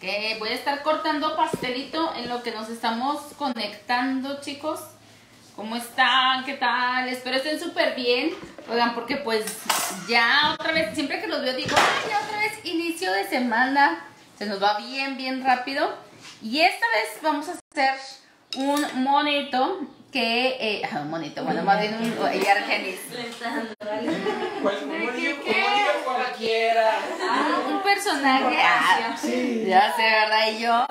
Que voy a estar cortando pastelito en lo que nos estamos conectando, chicos. ¿Cómo están? ¿Qué tal? Espero estén súper bien. Porque pues ya otra vez, siempre que los veo digo, ay, ya otra vez inicio de semana. Se nos va bien, bien rápido. Y esta vez vamos a hacer un monito que, eh, ah, un monito, bueno, más bien un, y Argenis. Pues un como cualquiera. un personaje. Ah, ya sé, ¿verdad? Y yo.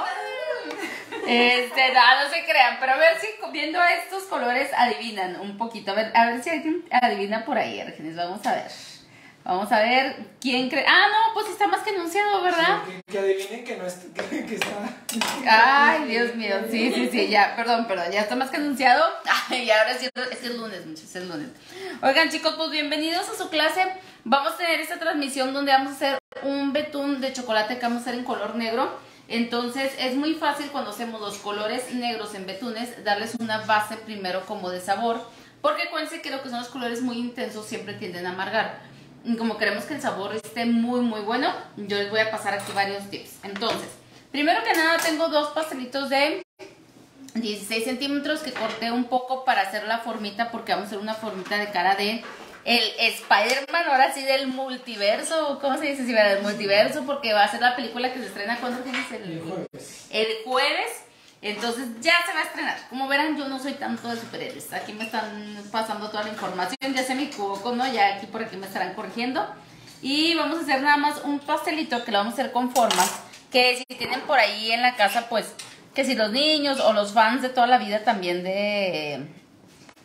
Este, no, no se crean, pero a ver si viendo estos colores adivinan un poquito. A ver, a ver si alguien adivina por ahí, Argenis. Vamos a ver. Vamos a ver quién cree. Ah, no, pues está más que anunciado, ¿verdad? Que, que adivinen que no es, que, que está. Ay, Dios mío, sí, sí, sí, ya, perdón, perdón, ya está más que anunciado. Ay, ahora sí, es que es lunes, muchachos, es lunes. Oigan, chicos, pues bienvenidos a su clase. Vamos a tener esta transmisión donde vamos a hacer un betún de chocolate que vamos a hacer en color negro. Entonces es muy fácil cuando hacemos los colores negros en betunes darles una base primero como de sabor. Porque acuérdense que lo que son los colores muy intensos siempre tienden a amargar. Como queremos que el sabor esté muy muy bueno, yo les voy a pasar aquí varios tips. Entonces, primero que nada tengo dos pastelitos de 16 centímetros que corté un poco para hacer la formita porque vamos a hacer una formita de cara de el Spider-Man, ahora sí del multiverso, ¿cómo se dice? Sí, ¿verdad? El multiverso, porque va a ser la película que se estrena cuando El jueves. el jueves. Entonces ya se va a estrenar. Como verán, yo no soy tanto de superhéroes. Aquí me están pasando toda la información. Ya se me equivoco, ¿no? Ya aquí por aquí me estarán corrigiendo. Y vamos a hacer nada más un pastelito que lo vamos a hacer con formas. Que si tienen por ahí en la casa, pues, que si los niños o los fans de toda la vida también de,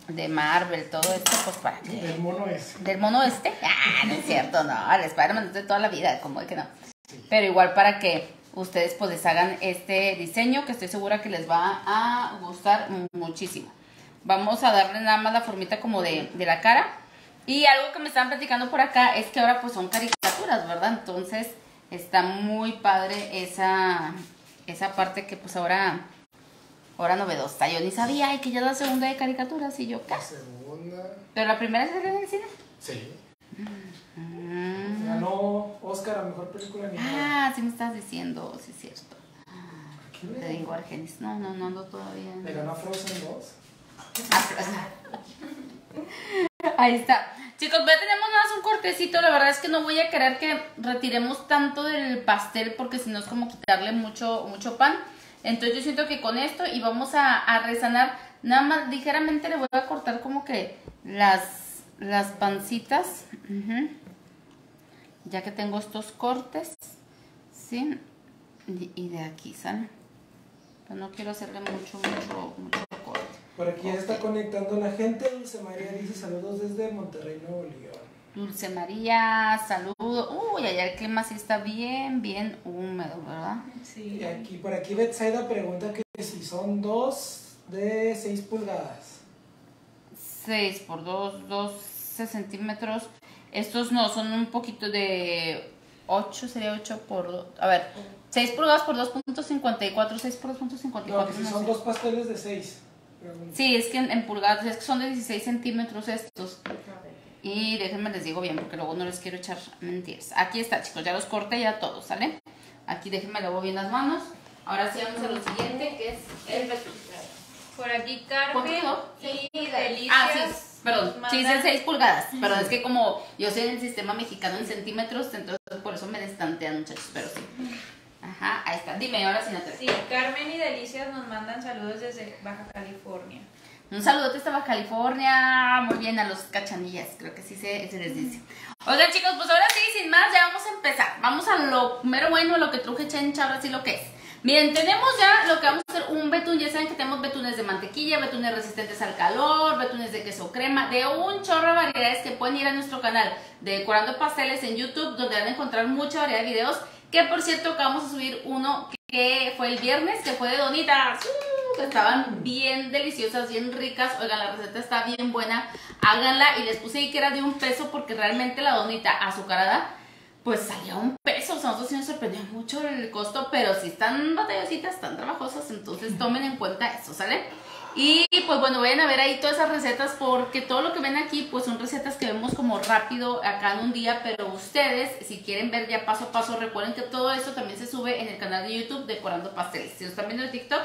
de Marvel, todo esto, pues para que El mono es. del mono este. Ah, no es cierto, no. El Spider-Man es de toda la vida, como de que no. Pero igual para que ustedes pues les hagan este diseño que estoy segura que les va a gustar muchísimo. Vamos a darle nada más la formita como de, de la cara. Y algo que me estaban platicando por acá es que ahora pues son caricaturas, ¿verdad? Entonces está muy padre esa, esa parte que pues ahora, ahora novedosa. Yo ni sabía y que ya es la segunda de caricaturas y yo, ¿qué? La segunda. Pero la primera se en el cine. Sí. Mm. Ganó Oscar a mejor película animada. Ah, sí me estás diciendo, sí es cierto. Te digo Argenis. No, no, no ando todavía. le ganó a Frozen 2. Ah, Ahí está. Chicos, ya tenemos más un cortecito. La verdad es que no voy a querer que retiremos tanto del pastel porque si no es como quitarle mucho, mucho pan. Entonces yo siento que con esto y vamos a, a resanar. Nada más ligeramente le voy a cortar como que las, las pancitas. Ujú. Ya que tengo estos cortes. ¿Sí? Y, de aquí, ¿sale? Pero no quiero hacerle mucho, mucho, mucho corte. Por aquí ya está conectando la gente. Dulce María dice saludos desde Monterrey, Nuevo León. Dulce María, saludo. Uy, allá el clima sí está bien, bien húmedo, ¿verdad? Y aquí, por aquí Betsaida pregunta que si son dos de 6 pulgadas. 6 por 2, 12 centímetros. Estos no, son un poquito de 8, sería 8 por... do- A ver, 6 pulgadas por 2.54, 6 por 2.54. No, si son dos pasteles de 6. Sí, es que en, en pulgadas, es que son de 16 centímetros estos. Y déjenme les digo bien, porque luego no les quiero echar mentiras. Aquí está, chicos, ya los corté ya todos, ¿sale? Aquí déjenme luego bien las manos. Ahora sí vamos a lo siguiente, que es el betún. Por aquí Carmen y Delicias. Ah, sí, perdón, sí, mandan- dice 6 pulgadas. Perdón, es que como yo soy en el sistema mexicano en centímetros, entonces por eso me destantean, muchachos, pero sí. Ajá, ahí está. Dime, ahora sí, Natalia. Sí, Carmen y Delicias nos mandan saludos desde Baja California. Un saludote hasta Baja California. Muy bien a los cachanillas, creo que sí se, se les dice. Oigan, chicos, pues ahora sí, sin más, ya vamos a empezar. Vamos a lo mero bueno, lo que truje Chencha, ahora sí lo que es. Miren, tenemos ya lo que vamos a hacer, un betún. Ya saben que tenemos betunes de mantequilla, betunes resistentes al calor, betunes de queso crema, de un chorro de variedades que pueden ir a nuestro canal de Decorando Pasteles en YouTube, donde van a encontrar mucha variedad de videos. Que por cierto, acabamos de subir uno que fue el viernes, que fue de donitas. ¡Uh! que estaban bien deliciosas, bien ricas. Oigan, la receta está bien buena. Háganla. Y les puse ahí que era de un peso porque realmente la donita azucarada pues salía un peso. O sea, nosotros sí nos sorprendió mucho el costo, pero si están batallositas, están trabajosas, entonces tomen en cuenta eso, ¿sale? Y pues bueno, vayan a ver ahí todas esas recetas porque todo lo que ven aquí pues son recetas que vemos como rápido acá en un día, pero ustedes si quieren ver ya paso a paso, recuerden que todo esto también se sube en el canal de YouTube Decorando Pasteles. Si están viendo en TikTok,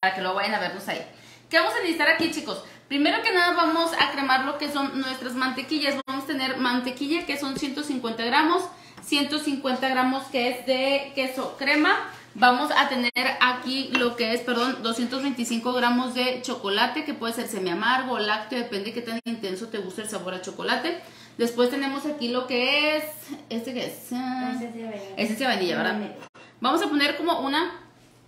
para que lo vayan a vernos ahí. ¿Qué vamos a necesitar aquí chicos? Primero que nada vamos a cremar lo que son nuestras mantequillas. Vamos a tener mantequilla que son 150 gramos, 150 gramos que es de queso crema, Vamos a tener aquí lo que es, perdón, 225 gramos de chocolate, que puede ser semi amargo o lácteo, depende de qué tan intenso te guste el sabor a chocolate. Después tenemos aquí lo que es, ¿este qué es? Ah, esencia de vainilla, ¿verdad? Vamos a poner como una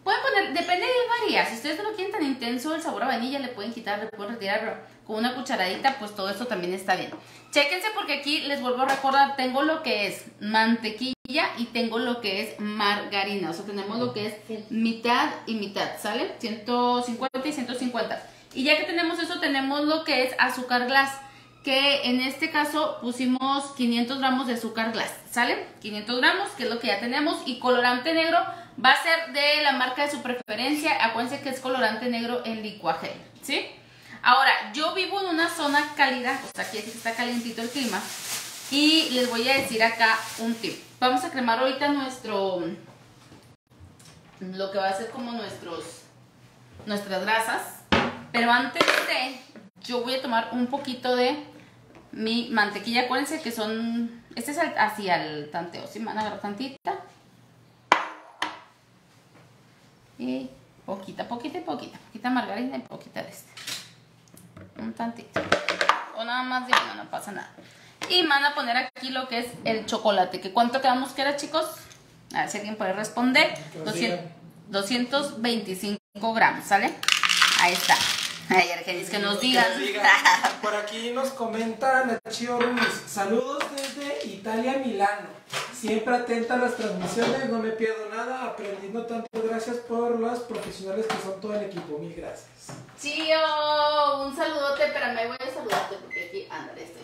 Pueden poner, depende de varía. Si ustedes no quieren tan intenso el sabor a vainilla, le pueden quitar, le pueden retirar con una cucharadita, pues todo esto también está bien. Chéquense porque aquí les vuelvo a recordar, tengo lo que es mantequilla y tengo lo que es margarina. O sea, tenemos lo que es mitad y mitad, ¿sale? 150 y 150. Y ya que tenemos eso, tenemos lo que es azúcar glass que en este caso pusimos 500 gramos de azúcar glass, ¿sale? 500 gramos, que es lo que ya tenemos, y colorante negro va a ser de la marca de su preferencia, acuérdense que es colorante negro en licuagel, ¿sí? Ahora, yo vivo en una zona cálida, o sea, aquí está calientito el clima, y les voy a decir acá un tip. Vamos a cremar ahorita nuestro, lo que va a ser como nuestros, nuestras grasas, pero antes de, yo voy a tomar un poquito de mi mantequilla. Acuérdense que son, este es así al tanteo, ¿sí? Van a agarrar tantita. Y poquita, poquita y poquita. Poquita margarina y poquita de este. Un tantito. O nada más de uno, no pasa nada. Y van a poner aquí lo que es el chocolate. ¿Que ¿Cuánto quedamos que era, chicos? A ver si alguien puede responder. 225 gramos, ¿sale? Ahí está. Ay, Argenis, que nos digan. Por aquí nos comentan Chio Ruiz. Saludos desde Italia, Milano. Siempre atenta a las transmisiones, no me pierdo nada, aprendiendo tanto. Gracias por los profesionales que son todo el equipo. Mil gracias. Chío, un saludote, pero me voy a saludarte porque aquí, ándale, estoy.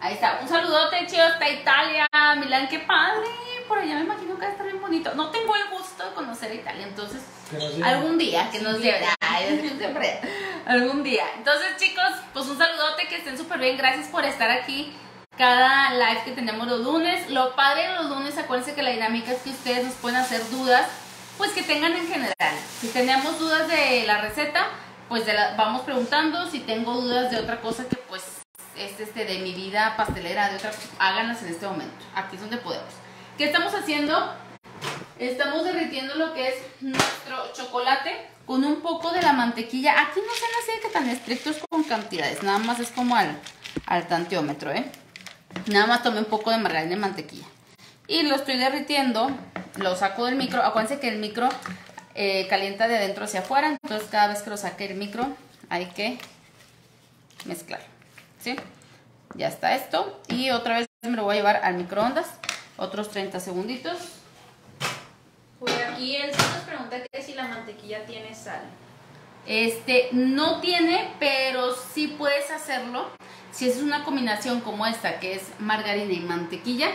Ahí está, un saludote, Chío, hasta Italia, Milán, qué padre. Por allá me imagino que va a estar bien bonito. No tengo el gusto de conocer Italia, entonces algún día que nos lleve. siempre. Algún día. Entonces, chicos, pues un saludote, que estén súper bien. Gracias por estar aquí. Cada live que tenemos los lunes. Lo padre de los lunes, acuérdense que la dinámica es que ustedes nos pueden hacer dudas, pues que tengan en general. Si tenemos dudas de la receta, pues vamos preguntando. Si tengo dudas de otra cosa que pues es este de mi vida pastelera, de otra, háganlas en este momento. Aquí es donde podemos. ¿Qué estamos haciendo? Estamos derritiendo lo que es nuestro chocolate con un poco de la mantequilla. Aquí no sean así que tan estrictos con cantidades, nada más es como al, al tanteómetro, ¿eh? Nada más tomé un poco de margarina y mantequilla. Y lo estoy derritiendo, lo saco del micro. Acuérdense que el micro eh, calienta de dentro hacia afuera, entonces cada vez que lo saque el micro hay que mezclar, ¿sí? Ya está esto. Y otra vez me lo voy a llevar al microondas, otros 30 segunditos. Pues aquí él nos pregunta que si la mantequilla tiene sal. Este, no tiene, pero sí puedes hacerlo. Si es una combinación como esta, que es margarina y mantequilla,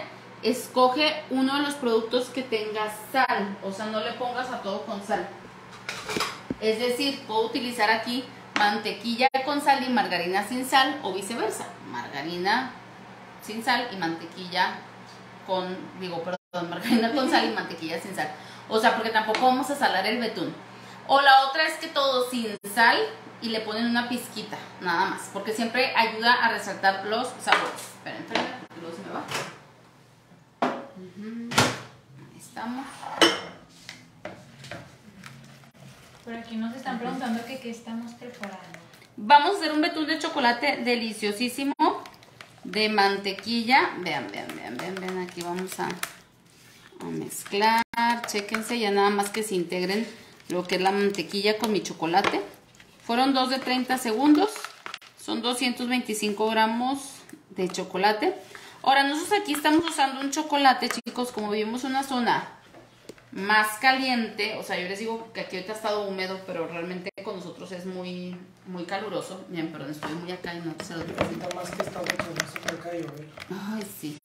escoge uno de los productos que tenga sal. O sea, no le pongas a todo con sal. Es decir, puedo utilizar aquí mantequilla con sal y margarina sin sal o viceversa. Margarina sin sal y mantequilla con, digo, perdón, margarina con sal y mantequilla sin sal. O sea, porque tampoco vamos a salar el betún. O la otra es que todo sin sal y le ponen una pizquita, nada más. Porque siempre ayuda a resaltar los sabores. Esperen, esperen, se me va. Ahí estamos. Por aquí nos están preguntando que qué estamos preparando. Vamos a hacer un betún de chocolate deliciosísimo de mantequilla. Vean, vean, vean, vean, vean. Aquí vamos a mezclar, chéquense ya nada más que se integren lo que es la mantequilla con mi chocolate. Fueron dos de 30 segundos, son 225 gramos de chocolate. Ahora nosotros aquí estamos usando un chocolate, chicos, como vivimos en una zona más caliente, o sea, yo les digo que aquí ahorita ha estado húmedo, pero realmente con nosotros es muy, muy caluroso. Bien, perdón, estoy muy acá y no se lo más que está Ay, sí.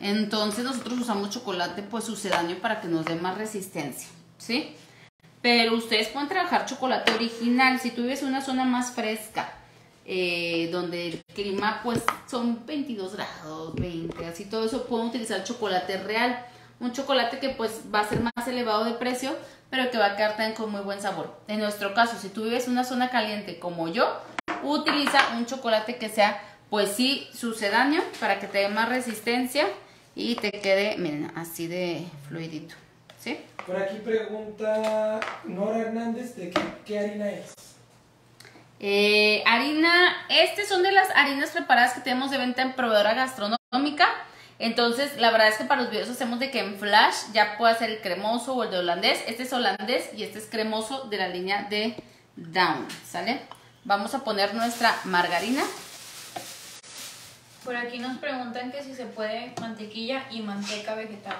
Entonces nosotros usamos chocolate pues sucedáneo para que nos dé más resistencia, ¿sí? pero ustedes pueden trabajar chocolate original. Si tú vives en una zona más fresca, eh, donde el clima pues son 22 grados, 20, así todo eso, pueden utilizar chocolate real. Un chocolate que pues va a ser más elevado de precio, pero que va a quedar también con muy buen sabor. En nuestro caso, si tú vives en una zona caliente como yo, utiliza un chocolate que sea pues sí sucedáneo para que te dé más resistencia y te quede, miren, así de fluidito. ¿Sí? Por aquí pregunta Nora Hernández de qué, qué harina es. Eh, harina, estas son de las harinas preparadas que tenemos de venta en proveedora gastronómica. Entonces, la verdad es que para los videos hacemos de que en flash ya puede ser el cremoso o el de holandés. Este es holandés y este es cremoso de la línea de Down, ¿sale? Vamos a poner nuestra margarina. Por aquí nos preguntan que si se puede mantequilla y manteca vegetal.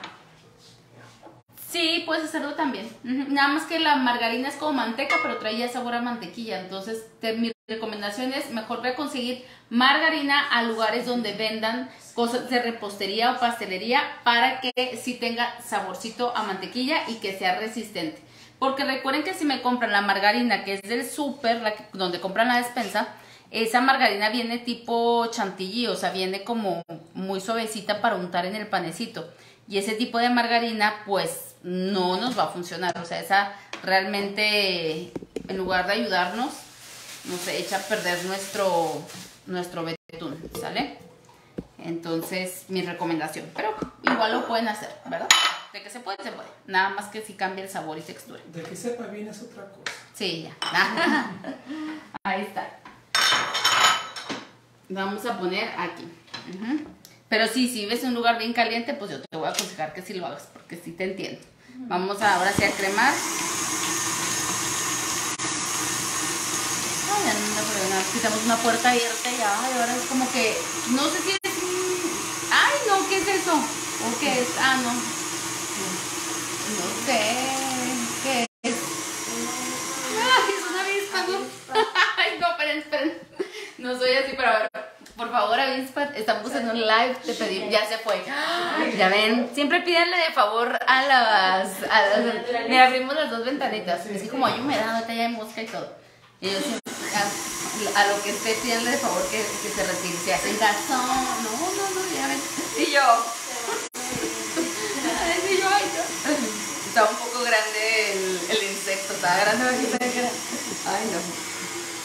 Sí, puedes hacerlo también. Nada más que la margarina es como manteca, pero trae ya sabor a mantequilla. Entonces, te- mi recomendación es mejor ve a conseguir margarina a lugares donde vendan cosas de repostería o pastelería para que sí tenga saborcito a mantequilla y que sea resistente. Porque recuerden que si me compran la margarina que es del súper, donde compran la despensa, esa margarina viene tipo chantilly, o sea, viene como muy suavecita para untar en el panecito. Y ese tipo de margarina, pues, no nos va a funcionar. O sea, esa realmente, en lugar de ayudarnos, nos echa a perder nuestro, nuestro betún, ¿sale? Entonces, mi recomendación. Pero igual lo pueden hacer, ¿verdad? De que se puede, se puede. Nada más que si cambia el sabor y textura. De que sepa bien es otra cosa. Sí, ya. Ahí está. Vamos a poner aquí. Pero sí, si vives en un lugar bien caliente, pues yo te voy a aconsejar que sí lo hagas, porque sí te entiendo. Vamos a, ahora sí a cremar. No, quitamos una puerta abierta y ay, ahora es como que, no sé si es. Ay, no, ¿qué es eso? ¿O qué es? Ah, no. No sé. ¿Qué es? Es una avispa, ¿no? Ay, no, esperen, esperen. No soy así, pero a ver, por favor, avispa, estamos en un live, te pedí, ya se fue. Ya ven, siempre pídanle de favor a las, a las, mira, abrimos las dos ventanitas, es que como hay humedad, ya hay mosca y todo. Y yo siempre, a, a lo que esté, pídanle de favor que, que se retire, si hacen caso, no, no, no, ya ven. Y yo, sí, yo, ay. Estaba un poco grande el, el insecto, estaba grande. Ay, no.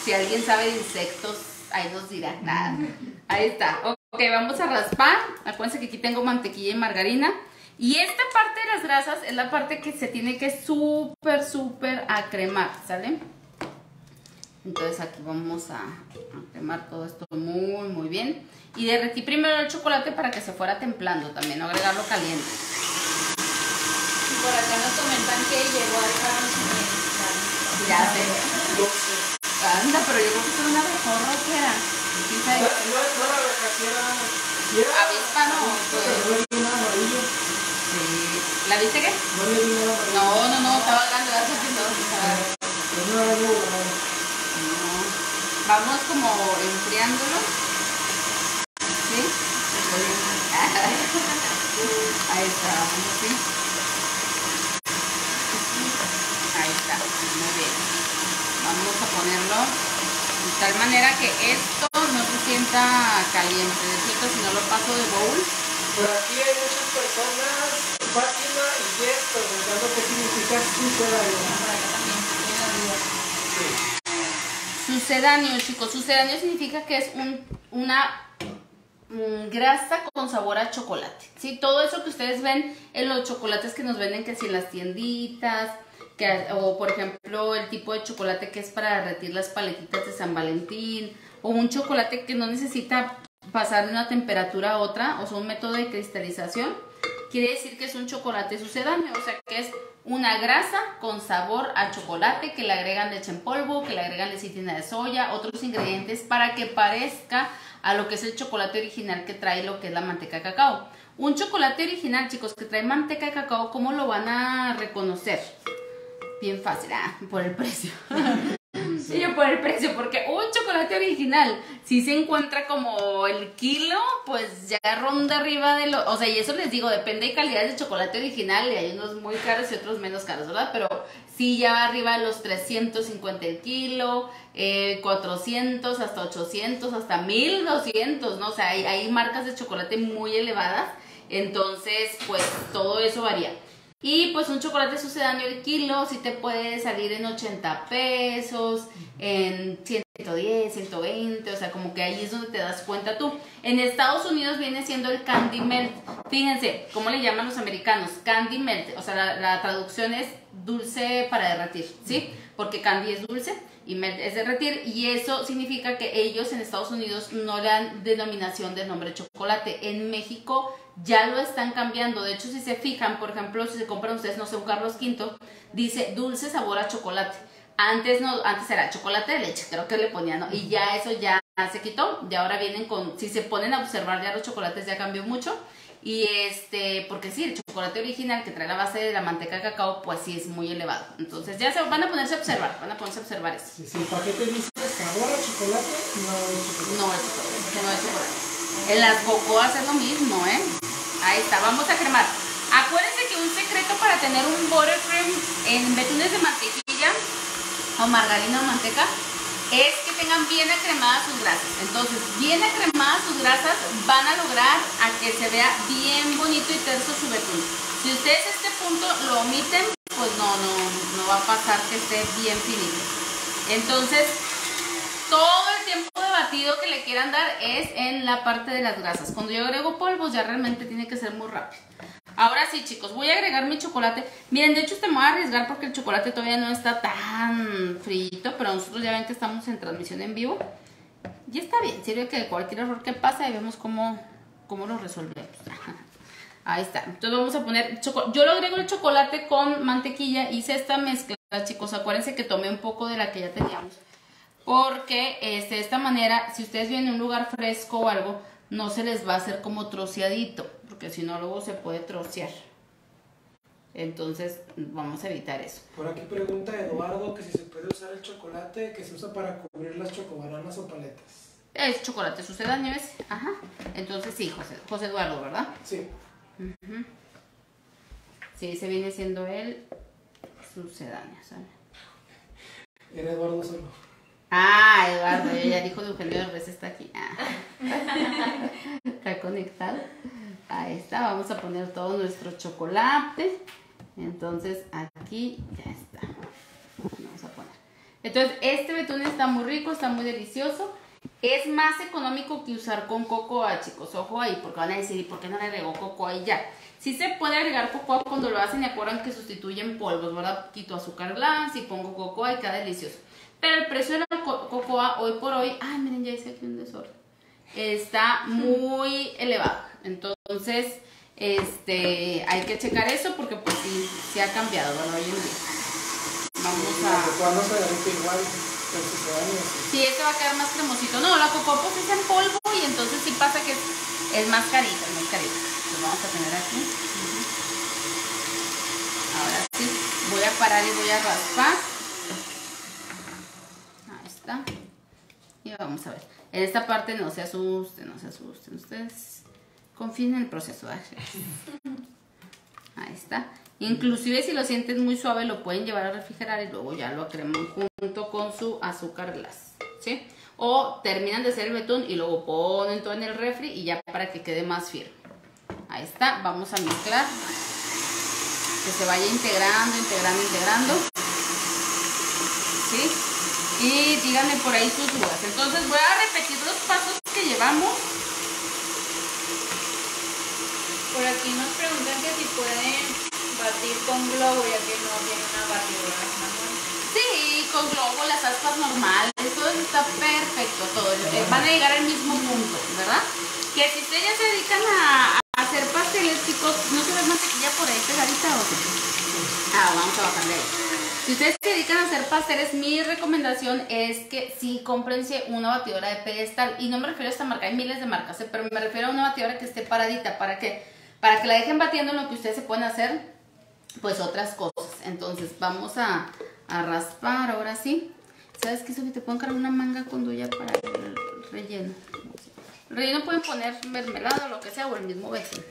Si alguien sabe de insectos, ahí nos dirá. Nada. Ahí está. Ok, vamos a raspar. Acuérdense que aquí tengo mantequilla y margarina. Y esta parte de las grasas es la parte que se tiene que súper, súper acremar, ¿sale? Entonces aquí vamos a, a cremar todo esto muy, muy bien. Y derretí primero el chocolate para que se fuera templando también, no agregarlo caliente. Y por acá nos comentan que llegó a dejar un Ya sé. Anda, pero yo creo que es una mejor rockera. ¿Quién No, no, no la era... era- Avispa, no, pues. ¿La viste qué? No. No, no, no, estaba hablando de hace tiempo. Pero no era algo grave. No. Vamos como enfriándolo. ¿Sí? Ahí está, vamos así. Ahí está, muy bien. Vamos a ponerlo de tal manera que esto no se sienta caliente. De cierto, si no lo paso de bowl, Por aquí hay muchas personas, Fátima y Jess, preguntando qué significa sucedáneo. Por acá también, tiene la duda. Sucedáneo, chicos. Sucedáneo significa que es un, una mm, grasa con sabor a chocolate. ¿sí? Todo eso que ustedes ven en los chocolates que nos venden, que si en las tienditas, que, o por ejemplo el tipo de chocolate que es para derretir las paletitas de San Valentín, o un chocolate que no necesita pasar de una temperatura a otra, o sea, un método de cristalización, quiere decir que es un chocolate sucedáneo, o sea, que es una grasa con sabor a chocolate, que le agregan leche en polvo, que le agregan lecitina de soya, otros ingredientes para que parezca a lo que es el chocolate original que trae lo que es la manteca de cacao. Un chocolate original, chicos, que trae manteca de cacao, ¿cómo lo van a reconocer? Bien fácil, ah, por el precio. Y yo por el precio, porque un chocolate original, si se encuentra como el kilo, pues ya ronda arriba de lo. O sea, y eso les digo, depende de calidad de chocolate original, y hay unos muy caros y otros menos caros, ¿verdad? Pero sí ya va arriba de los 350 el kilo, eh, 400, hasta 800, hasta 1200, ¿no? O sea, hay, hay marcas de chocolate muy elevadas, entonces, pues todo eso varía. Y pues un chocolate sucedáneo el kilo sí te puede salir en 80 pesos, en 110, 120, o sea, como que ahí es donde te das cuenta tú. En Estados Unidos viene siendo el candy melt. Fíjense, ¿cómo le llaman los americanos? Candy melt, o sea, la, traducción es dulce para derretir, ¿sí? Porque candy es dulce y melt es derretir y eso significa que ellos en Estados Unidos no le dan denominación del nombre chocolate. En México ya lo están cambiando. De hecho, si se fijan, por ejemplo, si se compran ustedes, no sé, un Carlos V, dice dulce sabor a chocolate. Antes no, antes era chocolate de leche, creo que le ponían, ¿no? Y ya eso ya se quitó. Y ahora vienen con, si se ponen a observar ya los chocolates ya cambió mucho. Y este, porque sí, el chocolate original que trae la base de la manteca de cacao, pues sí es muy elevado. Entonces ya se van a ponerse a observar, van a ponerse a observar eso. Si el paquete dice sabor a chocolate, no es chocolate. No es chocolate, no es chocolate. En las cocoas es lo mismo, ¿eh? Ahí está, vamos a cremar. Acuérdense que un secreto para tener un buttercream en betunes de mantequilla o margarina o manteca es que tengan bien acremadas sus grasas. Entonces, bien acremadas sus grasas van a lograr a que se vea bien bonito y terso su betún. Si ustedes este punto lo omiten, pues no, no, no va a pasar que esté bien finito. Entonces, todo el tiempo de batido que le quieran dar es en la parte de las grasas. Cuando yo agrego polvos ya realmente tiene que ser muy rápido. Ahora sí, chicos, voy a agregar mi chocolate. Miren, de hecho, este me voy a arriesgar porque el chocolate todavía no está tan frito, pero nosotros ya ven que estamos en transmisión en vivo. Y está bien, sirve que cualquier error que pase, ahí vemos cómo, cómo lo resolvemos. Ahí está. Entonces vamos a poner, yo lo agrego el chocolate con mantequilla, hice esta mezcla, chicos. Acuérdense que tomé un poco de la que ya teníamos. Porque este, de esta manera, si ustedes vienen a un lugar fresco o algo, no se les va a hacer como troceadito, porque si no luego se puede trocear. Entonces vamos a evitar eso. Por aquí pregunta Eduardo que si se puede usar el chocolate que se usa para cubrir las chocobananas o paletas. Es chocolate sucedáneo ese, ajá. Entonces sí, José, José Eduardo, ¿verdad? Sí. Uh Sí, ese viene siendo el sucedáneo, ¿sabes? Era Eduardo solo. Ah, Eduardo, ya dijo de Eugenio Derbez está aquí. Ah. Está conectado. Ahí está, vamos a poner todo nuestro chocolate. Entonces aquí ya está. Entonces este betún está muy rico, está muy delicioso. Es más económico que usar con cocoa, chicos. Ojo ahí, porque van a decir, ¿y por qué no le agregó cocoa y ya? Sí se puede agregar cocoa cuando lo hacen y acuerdan que sustituyen polvos, ¿verdad? Quito azúcar glass y pongo cocoa y queda delicioso. Pero el precio de la cocoa hoy por hoy, ay, miren, ya hice aquí un desorden, está muy elevado. Entonces, este, hay que checar eso porque pues sí, sí ha cambiado, bueno, hoy en día. Vamos a... ¿Cuándo se derrite igual? el sucedáneo? Sí, este va a quedar más cremosito. No, la cocoa pues es en polvo y entonces sí pasa que es, es más carita, es más carita. Lo vamos a tener aquí. Ahora sí, voy a parar y voy a raspar. Ahí está. Y vamos a ver. En esta parte no se asusten, no se asusten. Ustedes confíen en el proceso. Ahí está. Inclusive si lo sienten muy suave lo pueden llevar a refrigerar y luego ya lo creman junto con su azúcar glass. ¿Sí? O terminan de hacer el betún y luego ponen todo en el refri y ya para que quede más firme. Ahí está. Vamos a mezclar. Que se vaya integrando, integrando, integrando. ¿Sí? Y díganme por ahí sus dudas. Entonces voy a repetir los pasos que llevamos. Por aquí nos preguntan que si pueden batir con globo ya que no tiene una batidora. Sí, con globo, las aspas normales, todo está perfecto, todo. eh, Van a llegar al mismo punto, ¿verdad? Que si ustedes ya se dedican a, hacer pasteles, chicos, ¿no se ve mantequilla por ahí pegadita o qué? Ah, vamos a bajarle. Si ustedes se dedican a hacer pasteles, mi recomendación es que sí cómprense una batidora de pedestal. Y no me refiero a esta marca, hay miles de marcas, ¿eh? pero me refiero a una batidora que esté paradita. ¿Para qué? Para que la dejen batiendo en lo que ustedes se pueden hacer, pues otras cosas. Entonces, vamos a, raspar ahora sí. ¿Sabes qué? Que te pueden cargar una manga con duya para el relleno. El relleno pueden poner mermelada o lo que sea, o el mismo betún.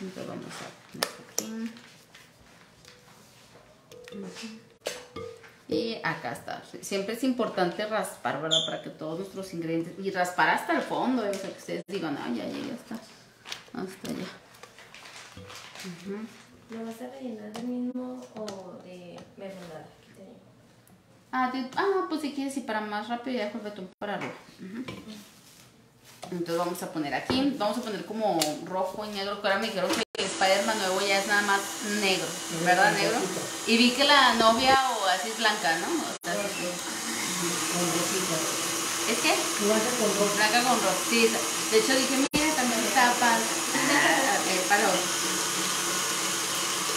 Entonces vamos a poner aquí. Y acá está. Siempre es importante raspar, ¿verdad? Para que todos nuestros ingredientes... Y raspar hasta el fondo, ¿eh? o sea, que ustedes digan, ah, ya llegué hasta, hasta allá. Ujú. ¿Lo vas a rellenar del mismo o de mermelada? Ah, de- ah, pues si quieres, y para más rápido ya dejo el betún para arriba. Entonces vamos a poner aquí, vamos a poner como rojo y negro, que ahora me dijeron que el Spider-Man nuevo ya es nada más negro, ¿verdad? Negro. Y vi que la novia o así es blanca, ¿no? O sea, sí. Con rosita. ¿Es que? Blanca con rosa. Blanca con sí. De hecho dije, mira, también tapas. Ah, ok, para otro.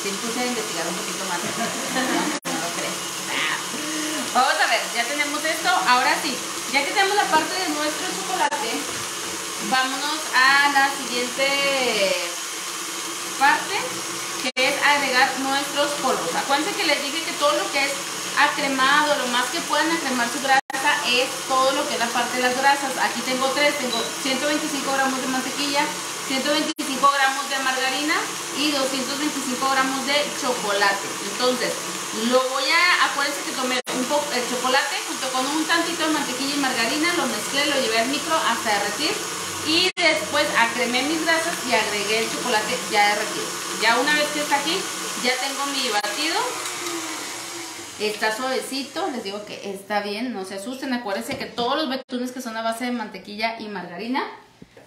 Sí, puse a investigar un poquito más. No, no lo crees. Ah. Vamos a ver, ya tenemos esto. Ahora sí, ya que tenemos la parte de nuestro chocolate, vámonos a la siguiente parte, que es agregar nuestros polvos. Acuérdense que les dije que todo lo que es acremado, lo más que puedan acremar su grasa es todo lo que es la parte de las grasas. Aquí tengo tres, tengo 125 gramos de mantequilla, 125 gramos de margarina y 225 gramos de chocolate. Entonces, lo voy a, acuérdense que tomé un poco el chocolate junto con un tantito de mantequilla y margarina, lo mezclé, lo llevé al micro hasta derretir y después acremé mis grasas y agregué el chocolate ya derretido. Ya una vez que está aquí, ya tengo mi batido. Está suavecito, les digo que está bien, no se asusten. Acuérdense que todos los betunes que son a base de mantequilla y margarina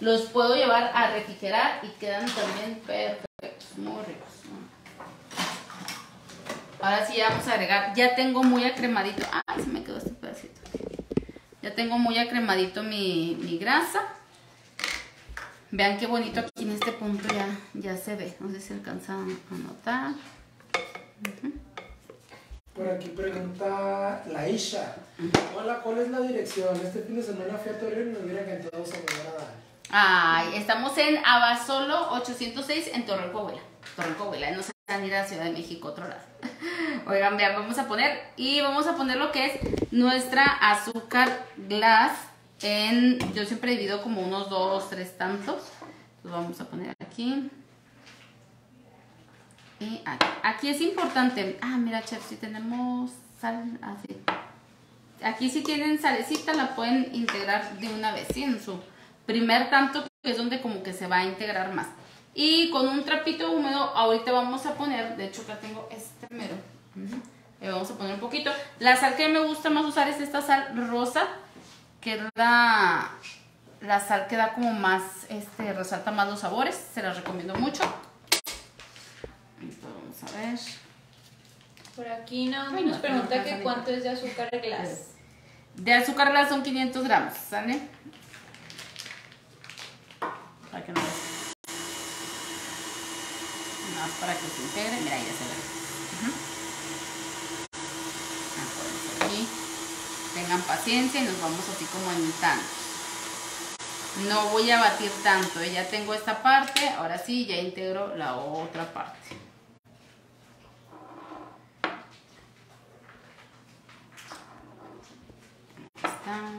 los puedo llevar a refrigerar y quedan también perfectos, muy ricos. Ahora sí vamos a agregar, ya tengo muy acremadito, ay se me quedó este pedacito. Ya tengo muy acremadito mi, mi grasa. Vean qué bonito aquí en este punto ya, ya se ve, no sé si alcanzan a notar. Por aquí pregunta la Isha. Hola, ¿cuál es la dirección? Este fin de semana fui a Torreón y me hubiera encantado saludar a. Ay, estamos en Abasolo 806 en Torreón, Coahuila. Torreón, Coahuila, no se van a ir a la Ciudad de México, otro lado. Oigan, vean, vamos a poner y vamos a poner lo que es nuestra azúcar glass en, yo siempre divido como unos dos, tres tantos. Entonces vamos a poner aquí. Y aquí. Aquí es importante. Ah, mira, chef, si tenemos sal, así. Aquí si tienen salecita la pueden integrar de una vez, ¿sí? En su primer tanto, que es donde como que se va a integrar más. Y con un trapito húmedo, ahorita vamos a poner, de hecho acá tengo este mero. Ujú. Le vamos a poner un poquito. La sal que me gusta más usar es esta sal rosa, que es la, sal que da como más, este, resalta más los sabores. Se las recomiendo mucho. Entonces, vamos a ver. Por aquí Naomi Ay, nos no, pregunta no, que no, cuánto es de azúcar glass. De azúcar glass son 500 gramos, ¿sale? Para que no. Nada más para que se integre. Mira, ya se ve. Acuérdense aquí. Tengan paciencia y nos vamos así como en tantos. No voy a batir tanto, ¿eh? ya tengo esta parte, ahora sí, ya integro la otra parte. Ahí está.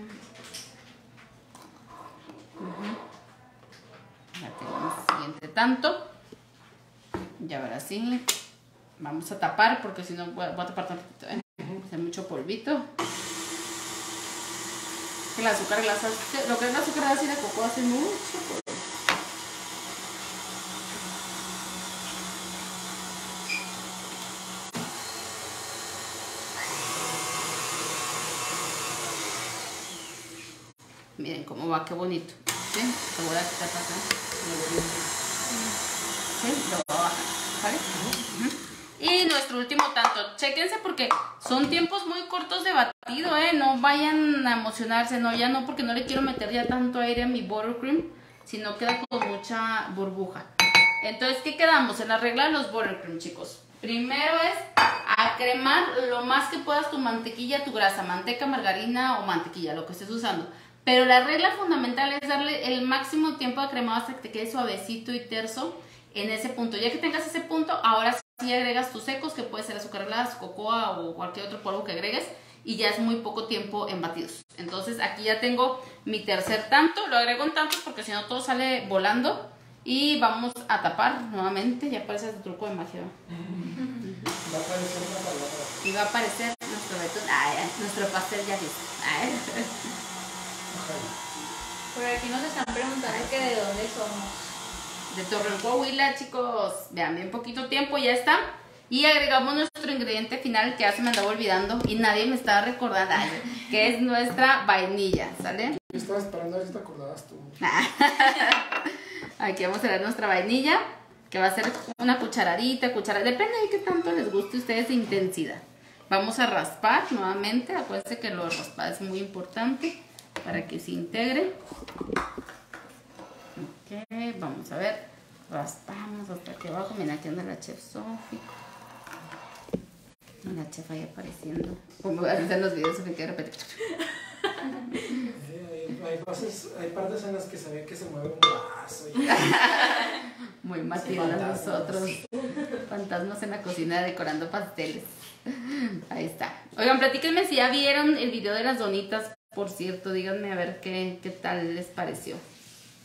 Ya tengo el siguiente tanto. Y ahora sí, vamos a tapar porque si no voy a, tapar tantito, ¿eh? Mucho polvito. El azúcar glass, hace- lo que es el azúcar glass y de coco hace mucho polvo. Miren cómo va, qué bonito. ¿Sí? Te voy a quitar para acá. Sí, lo voy a bajar. ¿Vale? Y nuestro último tanto, chéquense porque son tiempos muy cortos de batido, ¿eh? No vayan a emocionarse, no, ya no, porque no le quiero meter ya tanto aire a mi buttercream, sino queda con mucha burbuja. Entonces, ¿qué quedamos? En la regla de los buttercream, chicos. Primero es acremar lo más que puedas tu mantequilla, tu grasa, manteca, margarina o mantequilla, lo que estés usando. Pero la regla fundamental es darle el máximo tiempo de cremado hasta que te quede suavecito y terso en ese punto. Ya que tengas ese punto, ahora sí agregas tus secos, que puede ser azúcar glass, cocoa o cualquier otro polvo que agregues, y ya es muy poco tiempo en batidos. Entonces aquí ya tengo mi tercer tanto, lo agrego en tantos porque si no todo sale volando. Y vamos a tapar nuevamente, ya aparece el truco de magia. Va a aparecer una palabra. Y va a aparecer nuestro betún, ay, ay, nuestro pastel ya listo. Ay. Por aquí nos están preguntando que de dónde somos. De Torreón, Coahuila, chicos. Vean, bien poquito tiempo, ya está. Y agregamos nuestro ingrediente final que ya se me andaba olvidando y nadie me estaba recordando, que es nuestra vainilla, ¿sale? Yo estaba esperando a ver si te acordabas tú. Aquí vamos a ver nuestra vainilla, que va a ser una cucharadita, cuchara, depende de qué tanto les guste a ustedes de intensidad. Vamos a raspar nuevamente, acuérdense que lo raspar es muy importante para que se integre. Ok, vamos a ver, raspamos hasta aquí abajo, mira aquí anda la chef Sophie. La chef ahí apareciendo. Como ven en los videos, Sophie, que de repente... Eh, hay, hay partes en las que se ve que se mueve un brazo. y- Muy matilda fantasmas. nosotros. Fantasmas en la cocina decorando pasteles. Ahí está. Oigan, platíquenme si ya vieron el video de las donitas. Por cierto, díganme a ver qué, qué tal les pareció.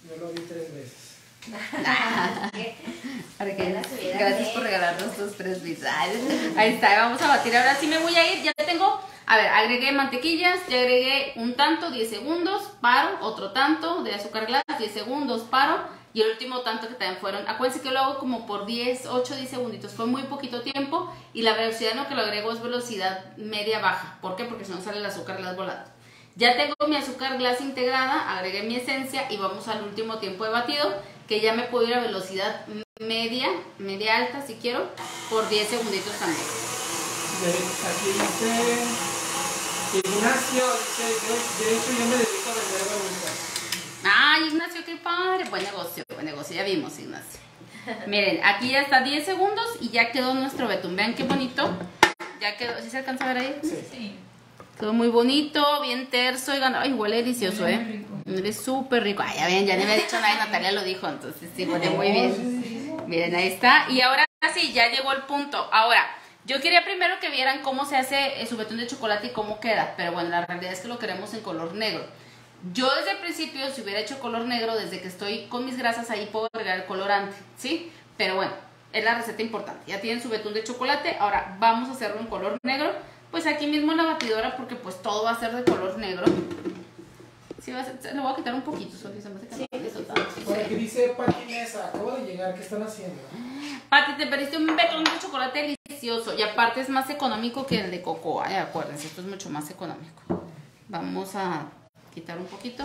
Yo lo vi tres veces. Para que- Ya la subieron, gracias por regalarnos tus tres bits. Ahí está, vamos a batir. Ahora sí me voy a ir. Ya tengo. A ver, agregué mantequillas, ya agregué un tanto, 10 segundos, paro, otro tanto de azúcar glass, 10 segundos, paro, y el último tanto que también fueron. Acuérdense que lo hago como por 10, 8, 10 segunditos, fue muy poquito tiempo, y la velocidad en lo que lo agrego es velocidad media baja. ¿Por qué? Porque si no sale el azúcar glass volando. Ya tengo mi azúcar glass integrada, agregué mi esencia y vamos al último tiempo de batido, que ya me puedo ir a velocidad media, media alta si quiero, por 10 segunditos también. Aquí dice Ignacio, dice, yo, de hecho yo me dedico a vender. Ay, Ignacio, qué padre. Buen negocio, buen negocio. Ya vimos, Ignacio. Miren, aquí ya está 10 segundos y ya quedó nuestro betún. Vean qué bonito. Ya quedó. ¿Sí se alcanza a ver ahí? Sí. Sí. Quedó muy bonito, bien terso. Oigan, ay, huele delicioso, ¿eh? Huele súper rico. Ay, ya ven, ya ni me ha dicho nada y Natalia lo dijo. Entonces sí, huele muy bien. Miren, ahí está. Y ahora sí, ya llegó el punto. Ahora, yo quería primero que vieran cómo se hace su betún de chocolate y cómo queda. Pero bueno, la realidad es que lo queremos en color negro. Yo desde el principio, si hubiera hecho color negro, desde que estoy con mis grasas ahí puedo agregar el colorante, ¿sí? Pero bueno, es la receta importante. Ya tienen su betún de chocolate, ahora vamos a hacerlo en color negro. Pues aquí mismo en la batidora, porque pues todo va a ser de color negro. Sí, va a ser, se- le voy a quitar un poquito, Sofía, se me hace que no tanto. Por aquí dice Pati Mesa, acabo de llegar, ¿qué están haciendo? Pati, te pediste un betún de chocolate delicioso y aparte es más económico que el de cocoa, eh, acuérdense, esto es mucho más económico. Vamos a quitar un poquito,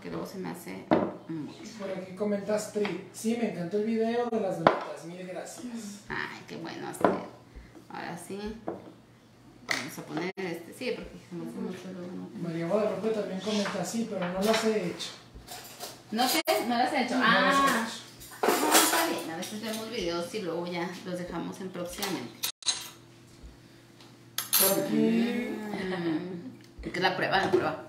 que luego se me hace mucho. Por aquí comenta Astrid, sí, me encantó el video de las bonitas, mil gracias. Ay, qué bueno hacer. Ahora sí. Vamos a poner este, sí, porque se me hace mucho luego, ¿no? María Guadalupe también comenta, sí, pero no las he hecho. ¿No qué? ¿No las he hecho? No he Ah, hecho. no, está bien. A veces vemos videos y luego ya los dejamos en próximamente. Por aquí, Mm, que es la prueba, la prueba.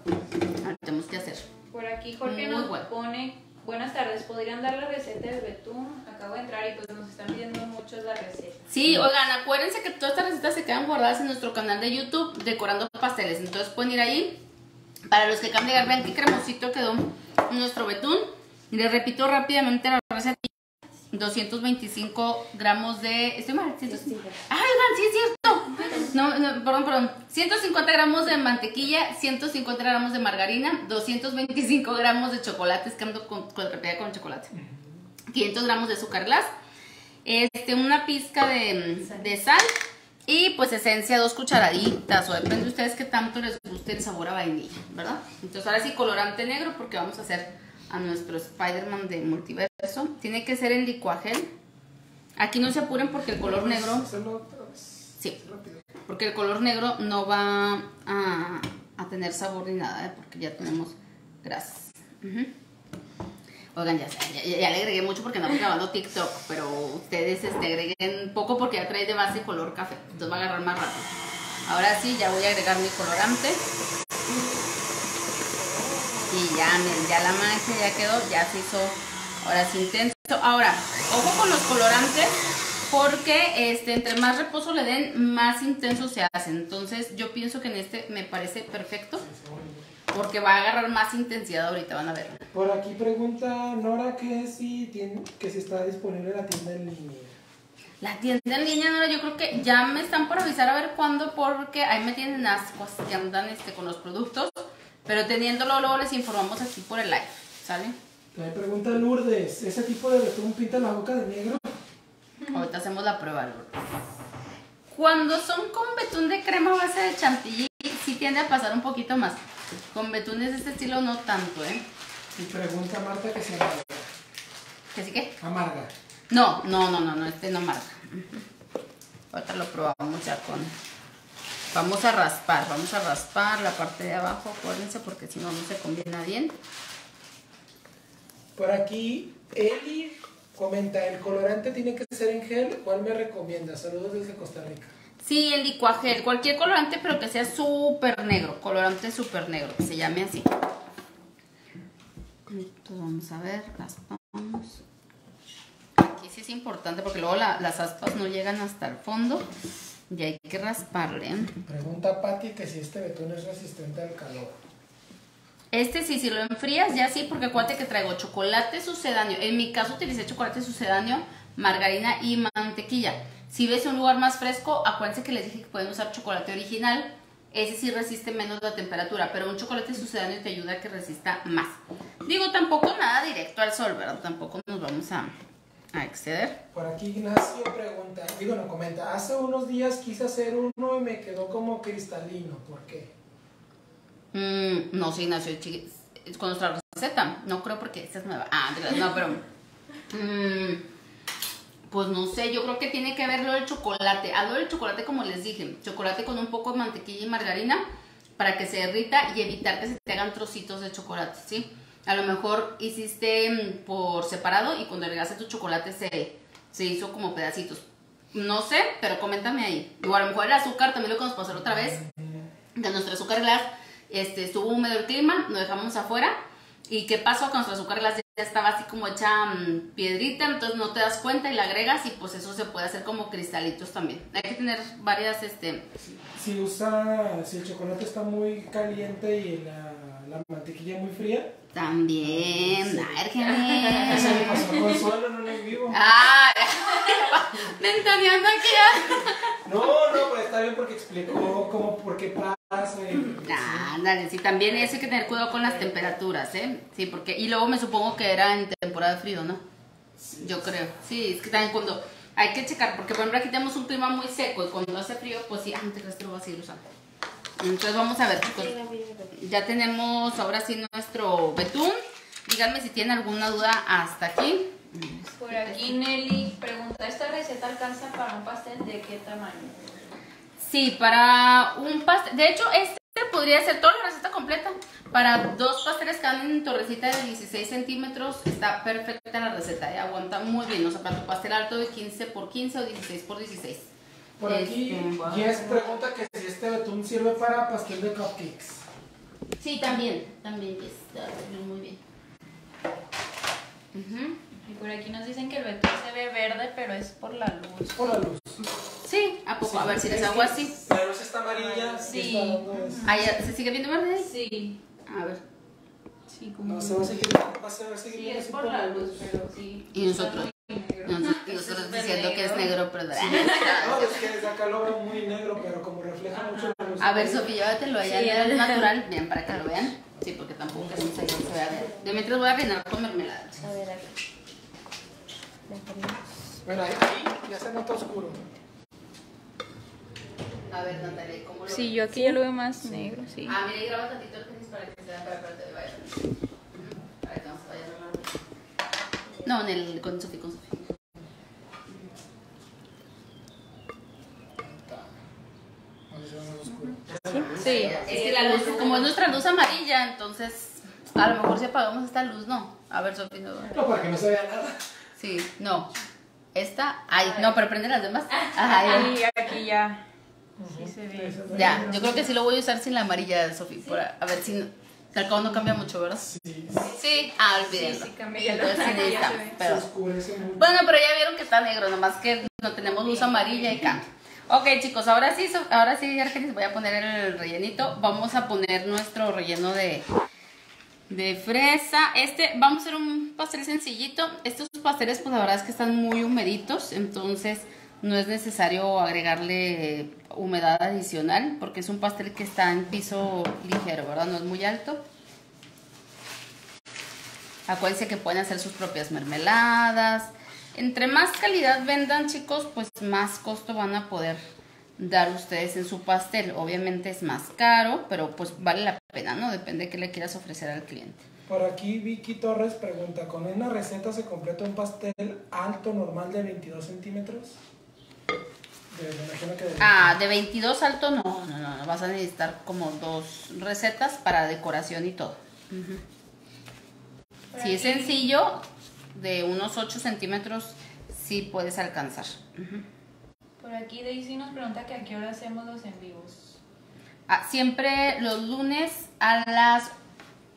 Ahora tenemos que hacer. Por aquí Jorge Muy nos bueno. pone, buenas tardes, ¿podrían dar la receta del betún? Acabo de entrar y pues nos están pidiendo muchos la receta. Sí, oigan, acuérdense que todas estas recetas se quedan guardadas en nuestro canal de YouTube, Decorando Pasteles. Entonces pueden ir ahí. Para los que acaban de llegar, vean qué cremosito quedó nuestro betún. Y les repito rápidamente la receta. 225 gramos de... ¿Estoy mal? ¿Ciento- ¡Ay, oigan, sí es cierto! No, no, perdón, perdón. 150 gramos de mantequilla, 150 gramos de margarina, 225 gramos de chocolate, es que ando con, con, con chocolate. 500 gramos de azúcar glass, este, una pizca de, sal y pues esencia, dos cucharaditas, o depende de ustedes qué tanto les guste el sabor a vainilla, ¿verdad? Entonces ahora sí, colorante negro porque vamos a hacer a nuestro Spider-Man de multiverso. Tiene que ser en licuagel. Aquí no se apuren porque el color negro... Hacerlo otra vez. Sí. Rápido. Porque el color negro no va a, a tener sabor ni nada, ¿eh? porque ya tenemos grasas. Oigan, ya, ya, ya- le agregué mucho porque no estoy grabando TikTok, pero ustedes este, agreguen poco porque ya trae de base color café, entonces va a agarrar más rápido. Ahora sí, ya voy a agregar mi colorante. Y ya, ya la magia ya quedó, ya se hizo ahora sí intenso. Ahora, ojo con los colorantes Porque este, entre más reposo le den, más intenso se hace. Entonces yo pienso que en este me parece perfecto. Porque va a agarrar más intensidad ahorita, van a ver. Por aquí pregunta Nora que si, tiene, que si está disponible la tienda en línea. La tienda en línea, Nora, yo creo que ya me están por avisar a ver cuándo, porque ahí me tienen ascuas que andan este, con los productos. Pero teniéndolo, luego les informamos aquí por el live, ¿sale? También pregunta Lourdes, ¿ese tipo de betún pinta la boca de negro? Ahorita hacemos la prueba. Cuando son con betún de crema base de chantilly, sí tiende a pasar un poquito más. Con betunes de este estilo no tanto, ¿eh? Y pregunta Marta que si amarga. ¿Que sí que? Amarga. No, no, no, no, no, este no marca. Ahorita lo probamos ya con... Vamos a raspar, vamos a raspar la parte de abajo, acuérdense, porque si no, no se combina bien. Por aquí Eli comenta, ¿el colorante tiene que ser en gel? ¿Cuál me recomienda? Saludos desde Costa Rica. Sí, el licuagel, cualquier colorante, pero que sea súper negro, colorante súper negro, que se llame así. Entonces vamos a ver, raspamos. Aquí sí es importante porque luego la- las aspas no llegan hasta el fondo y hay que rasparle. Pregunta Patti que si este betún es resistente al calor. Este sí, si lo enfrías ya sí, porque acuérdate que traigo chocolate sucedáneo. En mi caso utilicé chocolate sucedáneo, margarina y mantequilla. Si ves un lugar más fresco, acuérdense que les dije que pueden usar chocolate original. Ese sí resiste menos la temperatura, pero un chocolate sucedáneo te ayuda a que resista más. Digo, tampoco nada directo al sol, ¿verdad? Tampoco nos vamos a, a exceder. Por aquí Ignacio pregunta, digo, no comenta, hace unos días quise hacer uno y me quedó como cristalino, ¿por qué? Mm, no, sí, nació con nuestra receta. No creo porque esta es nueva. Ah, no, pero. mm, pues no sé, yo creo que tiene que ver lo del chocolate. Adoro el chocolate, como les dije. Chocolate con un poco de mantequilla y margarina para que se derrita y evitar que se te hagan trocitos de chocolate, ¿sí? A lo mejor hiciste mm, por separado y cuando agregaste tu chocolate se, se hizo como pedacitos. No sé, pero coméntame ahí. O a lo mejor el azúcar también lo que nos pasó otra vez de nuestro azúcar glass, este, estuvo húmedo el clima, lo dejamos afuera. ¿Y qué pasó? Que nuestro azúcar glass ya estaba así como hecha mm, piedrita, entonces no te das cuenta y la agregas y pues eso se puede hacer como cristalitos también. Hay que tener varias, este, Si usa, si el chocolate está muy caliente y la, la mantequilla muy fría, también, Sí. a ver, eso Jiménez. pasó Consuelo en un en vivo. Ah, ventaneando aquí. No, no, pero está bien porque explicó cómo, por qué Ándale, sí, también eso hay que tener cuidado con las temperaturas, ¿eh? Sí, porque, y luego me supongo que era en temporada de frío, ¿no? Yo creo. Sí, es que también cuando hay que checar, porque por ejemplo aquí tenemos un clima muy seco y cuando hace frío, pues sí, ah, que lo vas a seguir usando. Entonces vamos a ver, chicos. Ya tenemos ahora sí nuestro betún. Díganme si tienen alguna duda hasta aquí. Por aquí Nelly pregunta, ¿esta receta alcanza para un pastel de qué tamaño? Sí, para un pastel. De hecho, este podría ser toda la receta completa. Para dos pasteles que van en torrecita de 16 centímetros, está perfecta la receta. ¿eh? Aguanta muy bien. O sea, para tu pastel alto de 15 por 15 o 16 por 16. Por aquí, Este. Jess pregunta que si este betún sirve para pastel de cupcakes. Sí, también. También está muy bien. Ujú. Y por aquí nos dicen que el betún se ve verde, pero es por la luz. Por la luz. Sí, ¿a poco? A ver si les Es hago así. La luz está amarilla. Sí. está. Ah, ¿ya ¿Se sigue viendo verde ahí? Sí, A ver. sí, como... No, se va a seguir, va a seguir Sí, es por la luz, pero sí. Y nosotros. Nosotros, Es nosotros diciendo que es negro, pero... No, es que desde acá lo veo muy negro, pero como refleja mucho la luz. A ver, Sofía, llévatelo allá Sí, ya. natural, bien, para que lo vean. Sí, porque tampoco queremos ahí que se vea bien. De mientras voy a rellenar con mermelada. A ver, aquí. Bueno, ahí, ahí ya se nota oscuro. A ver, Natalia, ¿cómo lo Sí, ves? yo aquí ya lo veo más negro, sí. Ah, mira, y graba tantito el tenis para que se vea, para que te vaya. Para que no se vaya a No, en el, con Sofía, con Sofía. Sí. Es que la luz, como es nuestra luz amarilla, entonces a lo mejor si apagamos esta luz, no. A ver, Sofía, no. No, para que no se vea nada. Sí, no. Esta, ay, no, pero prende las demás. Ajá, ya. Y aquí ya. Sí se ve. Ya, yo creo que sí lo voy a usar sin la amarilla, Sofía, por a, ver si no, cabo no cambia mucho, ¿verdad? Sí, sí, Sí, ah, Sí, olvídenlo. sí, cambia. Entonces sí ve. pero-. Bueno, pero ya vieron que está negro, nomás que no tenemos luz amarilla y cambia. Ok, chicos, ahora sí, ahora sí, Argenis, voy a poner el rellenito. Vamos a poner nuestro relleno de, de fresa. Este, vamos a hacer un pastel sencillito. Estos pasteles, pues la verdad es que están muy humeditos, entonces no es necesario agregarle humedad adicional, porque es un pastel que está en piso ligero, ¿verdad? No es muy alto. Acuérdense que pueden hacer sus propias mermeladas. Entre más calidad vendan, chicos, pues más costo van a poder dar ustedes en su pastel. Obviamente es más caro, pero pues vale la pena, ¿no? Depende de qué le quieras ofrecer al cliente. Por aquí Vicky Torres pregunta, ¿con una receta se completa un pastel alto normal de 22 centímetros? De, me imagino que de Ah, de 22 alto no, no, no, no. Vas a necesitar como dos recetas para decoración y todo. Si es sencillo, de unos 8 centímetros sí puedes alcanzar. Por aquí Daisy nos pregunta que a qué hora hacemos los en vivos. Ah, siempre los lunes a las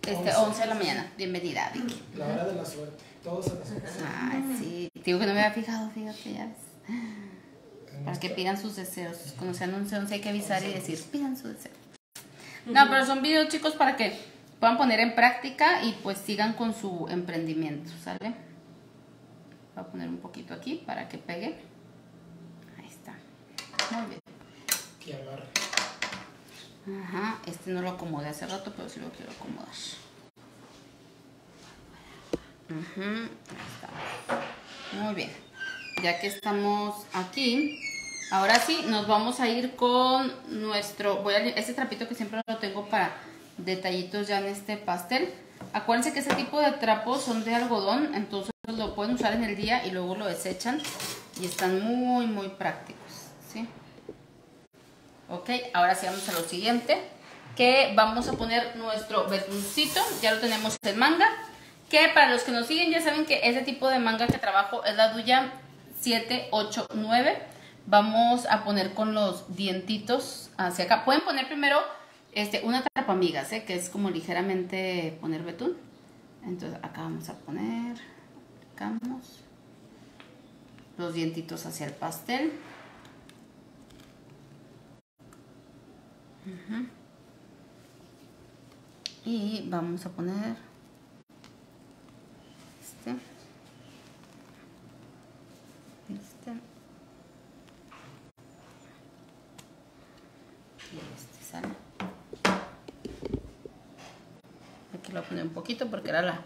este, 11. 11 de la mañana. Bienvenida, Vicky. la hora de la suerte. Todos a la suerte. Ay, sí. Te Digo que no me había fijado, fíjate, ya ves. Para que pidan sus deseos. Cuando sean 11, 11 hay que avisar y decir, pidan su deseo. No, pero son videos, chicos, para que puedan poner en práctica y pues sigan con su emprendimiento, ¿sale? Voy a poner un poquito aquí para que pegue. Muy bien. Que agarre. Ajá, este no lo acomodé hace rato, pero sí lo quiero acomodar. Ahí está. Muy bien. Ya que estamos aquí, ahora sí nos vamos a ir con nuestro. Voy a este trapito que siempre lo tengo para detallitos ya en este pastel. Acuérdense que ese tipo de trapos son de algodón, entonces lo pueden usar en el día y luego lo desechan y están muy, muy prácticos. ¿Sí? Ok, ahora sí vamos a lo siguiente, que vamos a poner nuestro betuncito, ya lo tenemos en manga, que para los que nos siguen ya saben que ese tipo de manga que trabajo es la Duya 789. Vamos a poner con los dientitos hacia acá. Pueden poner primero este, una tapa amigas, ¿eh? que es como ligeramente poner betún. Entonces acá vamos a poner, sacamos los dientitos hacia el pastel. Y vamos a poner este. Este. Y este sale. Aquí lo poner un poquito porque era la,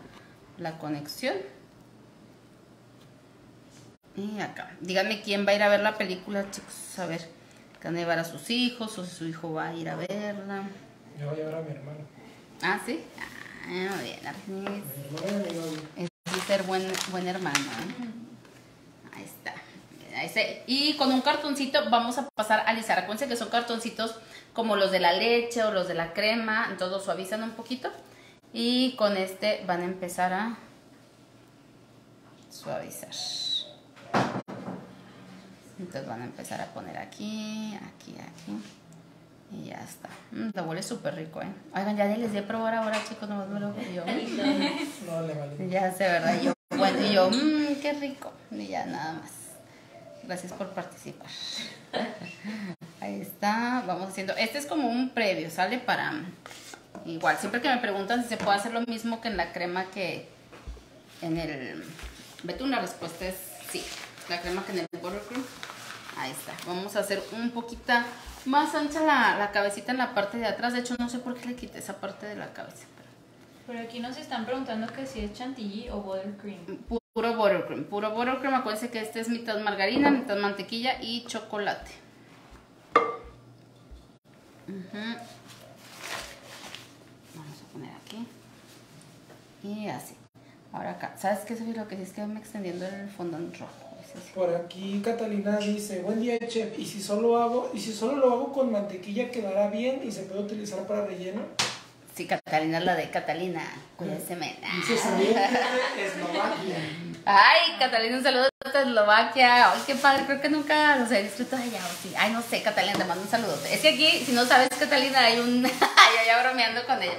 la conexión. Y acá. Díganme quién va a ir a ver la película, chicos. A ver, que van a llevar a sus hijos o si su hijo va a ir a verla. Yo voy a llevar a mi hermano. Ah, sí. Ah, muy bien, Argenis. Es ser buen, buen hermano. ¿eh? Ahí está. Ahí está. Y con un cartoncito vamos a pasar a alisar. Acuérdense que son cartoncitos como los de la leche o los de la crema. Entonces suavizan un poquito. Y con este van a empezar a suavizar. Entonces van a empezar a poner aquí, aquí, aquí. Y ya está. Mm, te huele súper rico, ¿eh? Oigan, ya les di a probar ahora, chicos, nomás me lo yo. No le vale. Ya sé, ¿verdad? Y yo, bueno, y yo, mmm, qué rico. Y ya nada más. Gracias por participar. Ahí está, vamos haciendo. Este es como un previo, ¿sale? Para. Igual, siempre que me preguntan si se puede hacer lo mismo que en la crema que en el betún, la respuesta es sí. La crema que en el buttercream. Ahí está. Vamos a hacer un poquito más ancha la, la cabecita en la parte de atrás. De hecho, no sé por qué le quité esa parte de la cabeza. pero- aquí nos están preguntando que si es chantilly o buttercream. Puro buttercream. Puro buttercream. Acuérdense que este es mitad margarina, mitad mantequilla y chocolate. Vamos a poner aquí. Y así. Ahora acá. ¿Sabes qué, Sofía? Lo que sí es que me extendiendo el fondant rojo. Por aquí Catalina dice, buen día chef, ¿y si solo hago, y si solo lo hago con mantequilla quedará bien y se puede utilizar para relleno? Sí, Catalina es la de Catalina. Cuídese, men. Dice Eslovaquia. Ay, Catalina, un saludo Eslovaquia. Ay, qué padre, creo que nunca los he disfrutado allá. o sí. Ay, no sé, Catalina, te mando un saludo. Es que aquí, si no sabes, Catalina, hay un. Ay, ya bromeando con ella.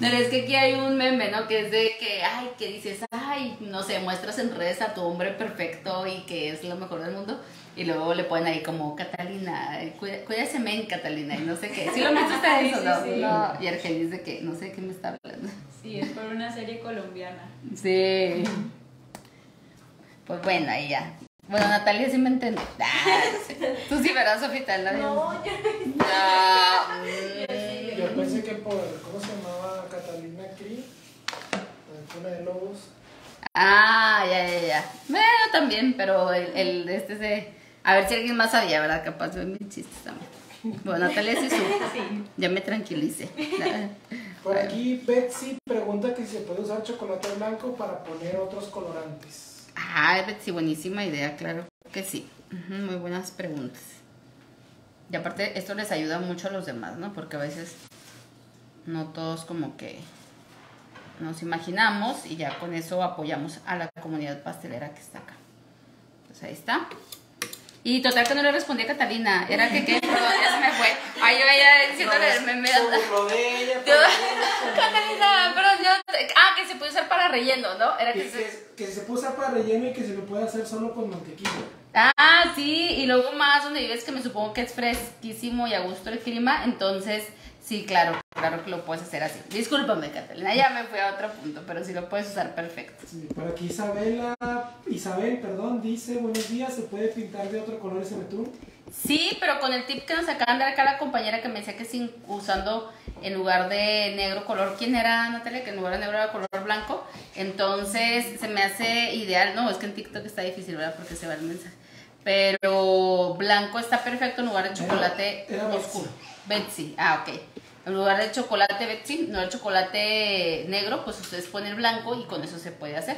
Pero es que aquí hay un meme, ¿no? Que es de que, ay, que dices, ay, no sé, muestras en redes a tu hombre perfecto y que es lo mejor del mundo. Y luego le ponen ahí como, Catalina, cuida- cuídese men, Catalina, y no sé qué. ¿Sí lo viste Sí, eso? sí, no, sí. no. Y Argenis de que, no sé de qué me está hablando. Sí, es por una serie colombiana. Sí. Pues bueno, ahí ya. Bueno, Natalia sí me entiende. Ah, sí. Tú sí verás, Sofita. ¿no? No, yo Ah, Yo pensé que por, ¿cómo se llamaba? Catalina Cri, la cuna de lobos. Ah, ya, ya, ya. Bueno, también, pero el, el este se... A ver si alguien más sabía, ¿verdad? Capaz de mis chistes también. Bueno, Natalia sí supo. Ya me tranquilicé. Por aquí Betsy pregunta que si se puede usar chocolate blanco para poner otros colorantes. Ah, Betsy, buenísima idea, claro que sí. Muy buenas preguntas. Y aparte, esto les ayuda mucho a los demás, ¿no? Porque a veces no todos como que nos imaginamos y ya con eso apoyamos a la comunidad pastelera que está acá. Pues ahí está. Y total que no le respondí a Catalina. Era que, ¿qué? Perdón, ya se me fue. Ay, yo ya diciéndole el meme. Ella. Pero- Catalina, pero yo... Ah, que se puede usar para relleno, ¿no? Era Que, que se... que, que se puso para relleno y que se lo puede hacer solo con mantequilla. Ah, sí, y luego más donde vives que me supongo que es fresquísimo y a gusto el clima, entonces sí, claro, claro que lo puedes hacer así. Discúlpame, Catalina, ya me fui a otro punto, pero sí lo puedes usar perfecto. Sí, por aquí Isabela, Isabel, perdón, dice, buenos días, ¿se puede pintar de otro color ese betún? Sí, pero con el tip que nos acaban de dar acá la compañera que me decía que sin usando en lugar de negro color, ¿quién era Natalia? Que en lugar de negro era color blanco. Entonces se me hace ideal, no, es que en TikTok está difícil, ¿verdad? Porque se va el mensaje. Pero blanco está perfecto en lugar de chocolate era oscuro. Betsy, ah, ok. En lugar de chocolate Betsy, no el chocolate negro, pues ustedes ponen blanco y con eso se puede hacer.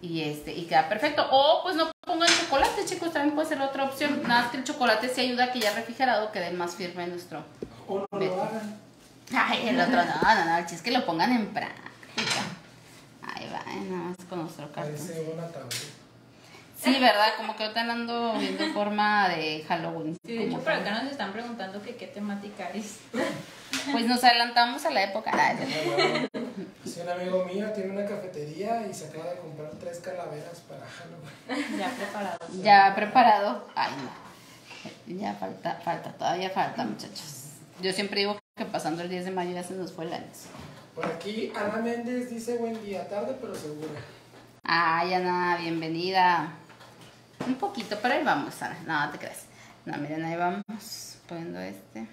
Y este, y queda perfecto. O pues no pongan chocolate, chicos, también puede ser otra opción. Nada más que el chocolate sí ayuda a que ya refrigerado quede más firme nuestro. O no lo hagan. Ay, el otro no, no, no, el chiste es que lo pongan en práctica. Ahí va, eh, nada más con nuestro cartón. Parece un ataúd. Sí, ¿verdad? Como que ahorita ando viendo forma de Halloween. Sí, de hecho, por acá nos están preguntando que qué temática es. Pues nos adelantamos a la época. Ah, ya. Sí, un amigo mío tiene una cafetería y se acaba de comprar tres calaveras para Halloween. Ya preparado. Ya preparado. Ay, no. Ya falta, falta, todavía falta, muchachos. Yo siempre digo que pasando el 10 de mayo ya se nos fue el año. Por aquí Ana Méndez dice buen día, tarde pero segura. Ay, Ana, bienvenida. Un poquito, pero ahí vamos, Ana. No, te creas. No, miren, ahí vamos poniendo este.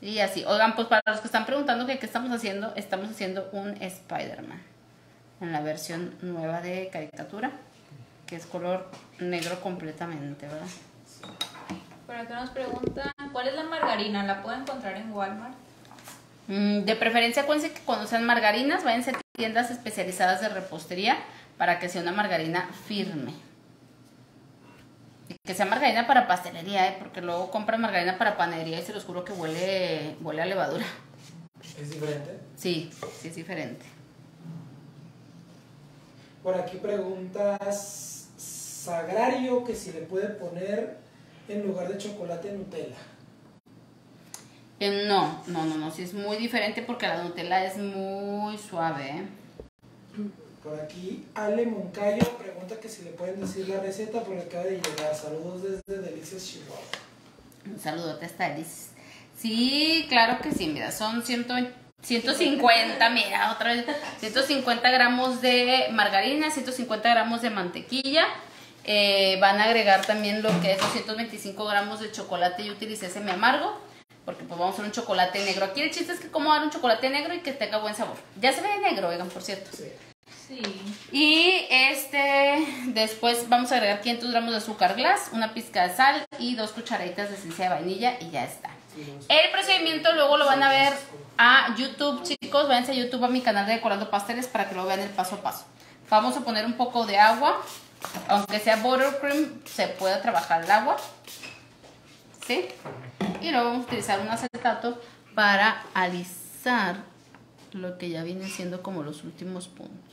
Y así. Oigan, pues para los que están preguntando que qué estamos haciendo, estamos haciendo un Spider-Man. En la versión nueva de caricatura, que es color negro completamente, ¿verdad? Por acá nos preguntan, ¿cuál es la margarina? ¿La puedo encontrar en Walmart? Mm, De preferencia, acuérdense que cuando sean margarinas, váyanse a tiendas especializadas de repostería para que sea una margarina firme. Y que sea margarina para pastelería, ¿eh? porque luego compran margarina para panadería y se los juro que huele, huele a levadura. ¿Es diferente? Sí, sí es diferente. Por aquí preguntas Sagrario que si le puede poner en lugar de chocolate Nutella. Eh, no, no, no, no, sí es muy diferente porque la Nutella es muy suave. ¿eh? Por aquí Ale Moncayo pregunta que si le pueden decir la receta porque acaba de llegar. Saludos desde Delicias Chihuahua. Un saludote hasta Alice. Sí, claro que sí, mira, son 100 150, mira, otra vez, 150 gramos de margarina, 150 gramos de mantequilla. Eh, van a agregar también lo que es 225 gramos de chocolate. Yo utilicé semi amargo porque pues vamos a hacer un chocolate negro. Aquí el chiste es que cómo dar un chocolate negro y que tenga buen sabor. Ya se ve negro, oigan, por cierto. Sí. Sí. Y este, después vamos a agregar 500 gramos de azúcar glass, una pizca de sal y dos cucharaditas de esencia de vainilla y ya está. El procedimiento luego lo van a ver a YouTube, chicos. Váyanse a YouTube a mi canal de Decorando Pasteles para que lo vean el paso a paso. Vamos a poner un poco de agua. Aunque sea buttercream, se puede trabajar el agua. ¿Sí? Y luego vamos a utilizar un acetato para alisar lo que ya viene siendo como los últimos puntos.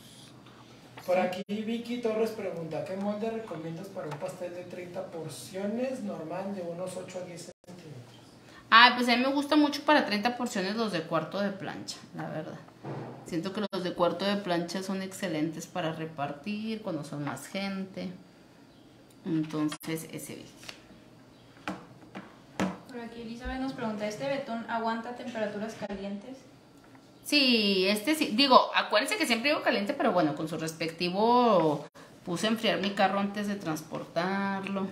Por aquí Vicky Torres pregunta, ¿qué molde recomiendas para un pastel de 30 porciones normal de unos 8 a 10 centímetros? Ah, pues a mí me gusta mucho para 30 porciones los de cuarto de plancha, la verdad. Siento que los de cuarto de plancha son excelentes para repartir cuando son más gente. Entonces, ese Vicky. Por aquí Elizabeth nos pregunta, ¿este betún aguanta temperaturas calientes? Sí, este sí. Digo, acuérdense que siempre digo caliente, pero bueno, con su respectivo puse a enfriar mi carro antes de transportarlo.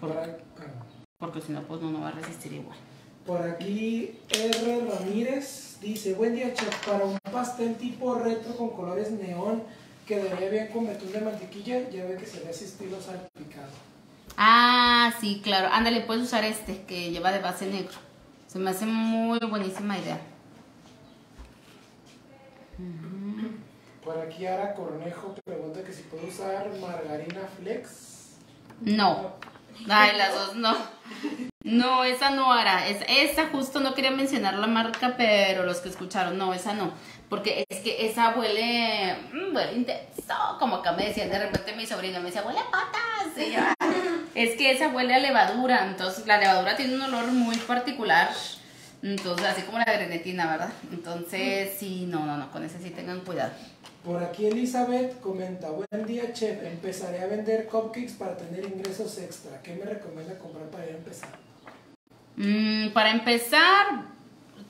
Por, porque si no, pues no, no va a resistir igual. Por aquí R. Ramírez dice, buen día chef, para un pastel tipo retro con colores neón, quedaría bien con betún de mantequilla, ya ve que se ve ese estilo salpicado. Ah, sí, claro. Ándale, puedes usar este que lleva de base negro. Se me hace muy buenísima idea. Por aquí Ara Cornejo pregunta que si puedo usar margarina flex. No. Ay, las dos no. No, esa no hará. Es, esa justo no quería mencionar la marca, pero los que escucharon, no, esa no. Porque es que esa huele, mm, huele intenso. Como acá me decían de repente mi sobrino, me decía, huele a patas. Y yo, es que esa huele a levadura. Entonces, la levadura tiene un olor muy particular. Entonces, así como la grenetina, ¿verdad? Entonces, sí, no, no, no, con ese sí tengan cuidado. Por aquí Elizabeth comenta, buen día chef, empezaré a vender cupcakes para tener ingresos extra. ¿Qué me recomienda comprar para ir a empezar? Mm, para empezar,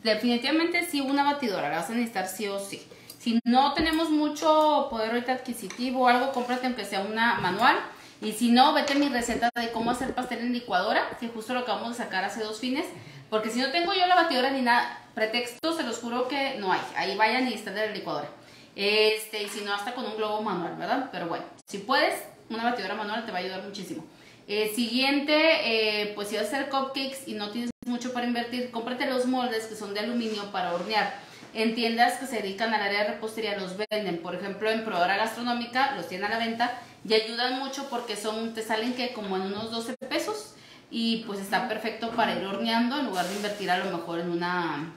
definitivamente sí una batidora, la vas a necesitar sí o sí. Si no tenemos mucho poder adquisitivo o algo, cómprate aunque sea una manual. Y si no, vete a mi receta de cómo hacer pastel en licuadora, que justo lo acabamos de sacar hace dos fines. Porque si no tengo yo la batidora ni nada, pretexto, se los juro que no hay. Ahí vayan y están de la licuadora. Este, y si no, hasta con un globo manual, ¿verdad? Pero bueno, si puedes, una batidora manual te va a ayudar muchísimo. Eh, siguiente, eh, pues si vas a hacer cupcakes y no tienes mucho para invertir, cómprate los moldes que son de aluminio para hornear. En tiendas que se dedican al área de repostería los venden. Por ejemplo, en Prodora Gastronómica los tienen a la venta y ayudan mucho porque son, te salen que como en unos 12 pesos y pues está perfecto para ir horneando en lugar de invertir a lo mejor en una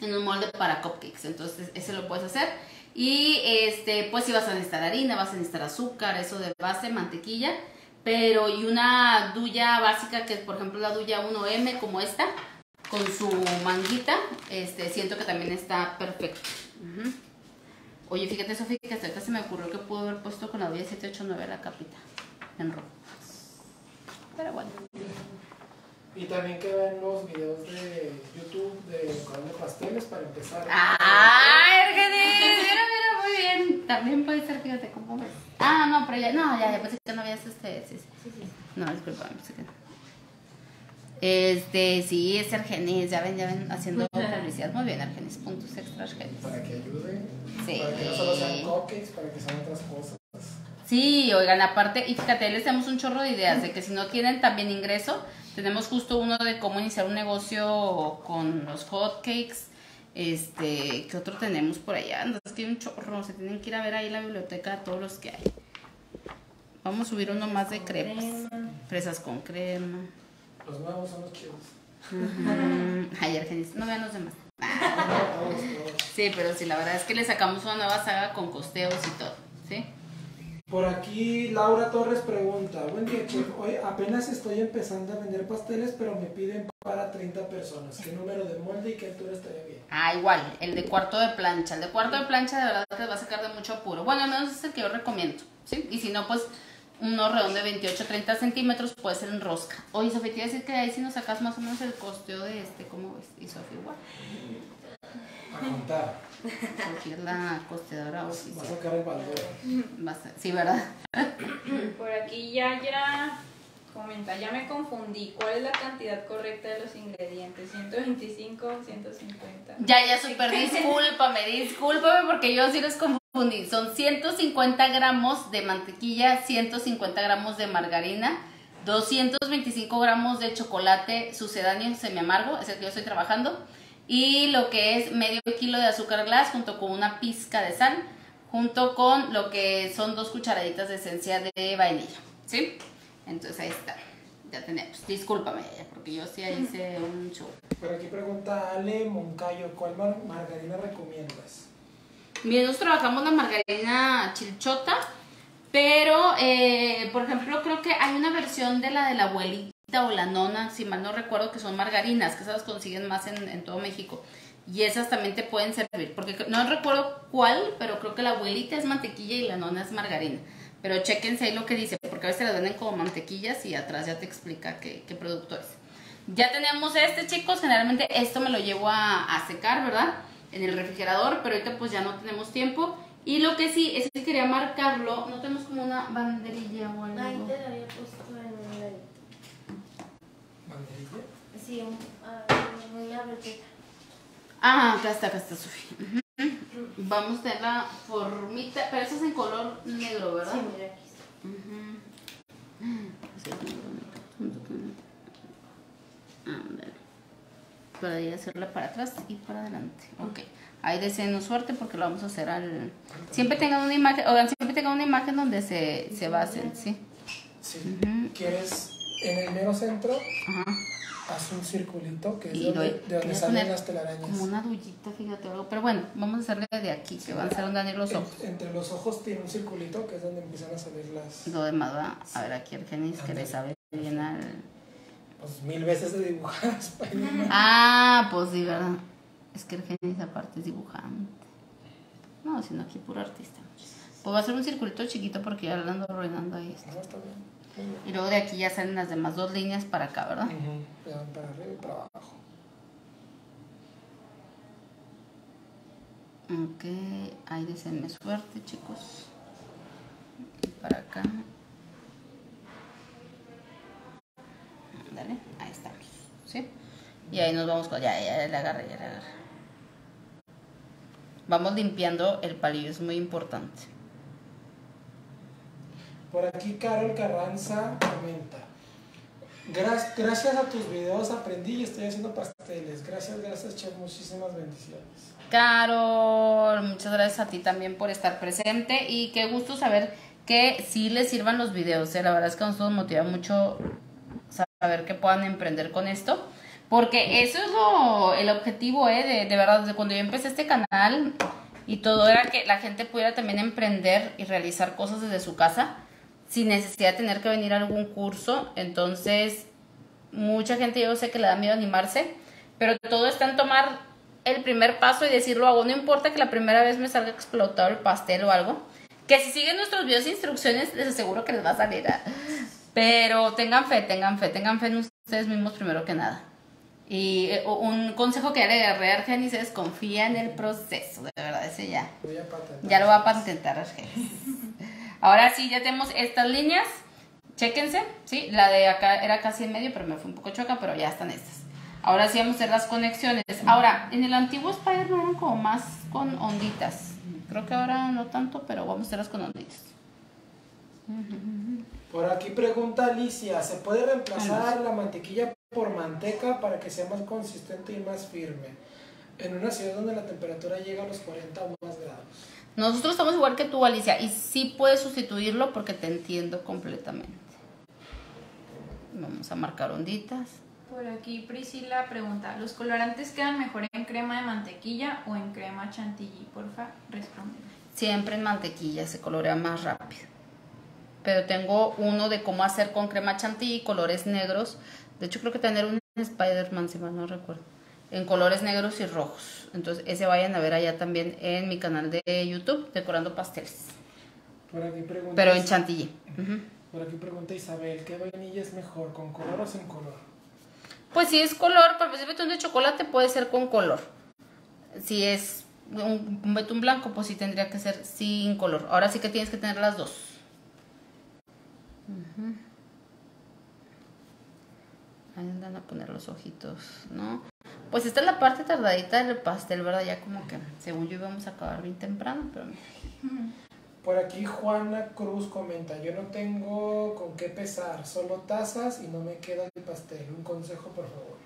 en un molde para cupcakes. Entonces, ese lo puedes hacer. Y este, pues si vas a necesitar harina, vas a necesitar azúcar, eso de base, mantequilla, pero y una duya básica que es por ejemplo la duya 1M como esta, con su manguita, este, siento que también está perfecto. Oye, fíjate, Sofía, que hasta ahorita se me ocurrió que pudo haber puesto con la duya 789 la capita en rojo. Pero bueno. Y también que vean los videos de YouTube de canal de pasteles para empezar. ¡Ay, Argenis! Mira, mira, muy bien. También puede ser, fíjate, ¿cómo ves? Ah, no, pero ya, no, ya, ya pensé que no habías este, sí, sí. No, disculpa, no. Este, sí, es Argenis, ya ven, ya ven, haciendo publicidad. Muy bien, Argenis, puntos extra Argenis. Para que ayude. Sí. Para que no solo sean cupcakes, para que sean otras cosas. Sí, oigan, aparte, y fíjate, les damos un chorro de ideas de que si no tienen también ingreso, tenemos justo uno de cómo iniciar un negocio con los hotcakes. Este, ¿qué otro tenemos por allá? No, es que hay un chorro, se tienen que ir a ver ahí la biblioteca de todos los que hay. Vamos a subir uno más de crepas. Fresas con crema. Los nuevos son los chidos. Ujú. Ay, Argenis, no vean los demás. Todos, todos. Sí, pero sí, la verdad es que le sacamos una nueva saga con costeos y todo, ¿sí? Por aquí Laura Torres pregunta, buen día chef, hoy apenas estoy empezando a vender pasteles, pero me piden para 30 personas. ¿Qué número de molde y qué altura estaría bien? Ah, igual, el de cuarto de plancha. El de cuarto de plancha de verdad te va a sacar de mucho apuro. Bueno, al menos es el que yo recomiendo, ¿sí? Y si no, pues uno redondo de 28 30 centímetros puede ser en rosca. Oye, Sofía, te iba a decir que ahí si nos sacas más o menos el costeo de este, ¿cómo ves? Y Sofía igual. A contar. Sofía es la costeadora Va a oficial. sacar el ser- Sí, ¿verdad? Por aquí ya ya comenta, ya me confundí. ¿Cuál es la cantidad correcta de los ingredientes? ¿125 150? Ya, ya, súper discúlpame, discúlpame porque yo sí los confundí. Son 150 gramos de mantequilla, 150 gramos de margarina, 225 gramos de chocolate sucedáneo semi amargo, es el que yo estoy trabajando, y lo que es medio kilo de azúcar glass junto con una pizca de sal, junto con lo que son dos cucharaditas de esencia de vainilla, ¿sí? Entonces ahí está, ya tenemos. Discúlpame, porque yo sí hice un show. Por aquí pregunta Ale Moncayo, ¿cuál mar- margarina recomiendas? Bien, nosotros trabajamos la margarina chilchota, pero, eh, por ejemplo, creo que hay una versión de la de la abuelita o la nona, si mal no recuerdo, que son margarinas, que esas consiguen más en, todo México. Y esas también te pueden servir, porque no recuerdo cuál, pero creo que la abuelita es mantequilla y la nona es margarina. Pero chequense ahí lo que dice, porque a veces las venden como mantequillas y atrás ya te explica qué, producto es. Ya tenemos este, chicos. Generalmente esto me lo llevo a, secar, ¿verdad? En el refrigerador, pero ahorita pues ya no tenemos tiempo. Y lo que sí es que quería marcarlo. No tenemos como una banderilla o algo. Ahí te puesto en un ladito. ¿Banderilla? Sí, un, ah, una brocheta. Ah, acá está, acá está, Sofía. Vamos a tener la formita, pero esa es en color negro, ¿verdad? Sí, mira aquí está. Con- Ándale. Para ir a hacerla para atrás y para adelante. Ok. Ahí deseen suerte porque lo vamos a hacer al. Siempre tengan una imagen, oigan, siempre tengan una imagen donde se, se basen, ¿sí? Sí. Ujú. ¿Quieres en el mero centro? Ajá. Haz un circulito que es Y donde, de donde salen las telarañas. Como una dullita, fíjate, algo. Pero bueno, vamos a hacerle de aquí, que van a ser donde van a ir los En- ojos. entre los ojos tiene un circulito que es donde empiezan a salir las. Lo demás va. A ver, aquí Argenis que le sabe bien al. Pues mil veces de dibujar a Spider-Man. Ah, pues sí, ¿verdad? Es que Argenis aparte es dibujante. No, sino aquí puro artista. Pues va a ser un circulito chiquito porque ya lo ando arruinando ahí. esto. No, está bien. Y luego de aquí ya salen las demás dos líneas para acá, ¿verdad? Ya van para arriba y para abajo. Ok, ahí deseenme suerte, chicos. Y para acá. Dale, ahí estamos. ¿Sí? Y ahí nos vamos con. Ya, ya le agarré, ya le agarré. Vamos limpiando el palillo, es muy importante. Por aquí Carol Carranza comenta. "Gra- Gracias a tus videos aprendí y estoy haciendo pasteles. Gracias, gracias, chef. Muchísimas bendiciones. Carol, muchas gracias a ti también por estar presente y qué gusto saber que sí les sirvan los videos. ¿eh? La verdad es que a nosotros nos motiva mucho saber que puedan emprender con esto. Porque eso es lo, el objetivo, ¿eh? De, de verdad, desde cuando yo empecé este canal y todo era que la gente pudiera también emprender y realizar cosas desde su casa sin necesidad de tener que venir a algún curso. Entonces, mucha gente yo sé que le da miedo animarse, pero todo está en tomar el primer paso y decirlo hago. No importa que la primera vez me salga explotado el pastel o algo. Que si siguen nuestros videos de instrucciones, les aseguro que les va a salir. ¿ah? Pero tengan fe, tengan fe, tengan fe en ustedes mismos primero que nada. Y eh, un consejo que le agarré a Argenis es confía en el proceso, de verdad, ese ya. Voy a patentar. Ya lo va a patentar Argenis. Ahora sí, ya tenemos estas líneas. Chéquense, ¿sí? La de acá era casi en medio, pero me fue un poco choca, pero ya están estas. Ahora sí vamos a hacer las conexiones. Ahora, en el antiguo Spider-Man eran como más con onditas. Creo que ahora no tanto, pero vamos a hacerlas con onditas. Por aquí pregunta Alicia, ¿se puede reemplazar la mantequilla por manteca para que sea más consistente y más firme? En una ciudad donde la temperatura llega a los 40 o más grados. Nosotros estamos igual que tú, Alicia, y sí puedes sustituirlo porque te entiendo completamente. Vamos a marcar onditas. Por aquí Priscila pregunta, ¿los colorantes quedan mejor en crema de mantequilla o en crema chantilly? Porfa, responde. Siempre en mantequilla se colorea más rápido. Pero tengo uno de cómo hacer con crema chantilly, colores negros. De hecho, creo que tener un Spider-Man, si mal no recuerdo. En colores negros y rojos. Entonces, ese vayan a ver allá también en mi canal de YouTube, Decorando Pasteles. Por aquí pregunta, Pero en chantilly. Por aquí pregunta Isabel, ¿qué vainilla es mejor, con color o sin color? Pues si es color, para el betún de chocolate puede ser con color. Si es un, betún blanco, pues sí tendría que ser sin color. Ahora sí que tienes que tener las dos. Ujú. Ahí andan a poner los ojitos, ¿no? Pues esta es la parte tardadita del pastel, ¿verdad? Ya como que, según yo íbamos a acabar bien temprano, pero mira. Por aquí Juana Cruz comenta, yo no tengo con qué pesar, solo tazas y no me queda el pastel. Un consejo, por favor.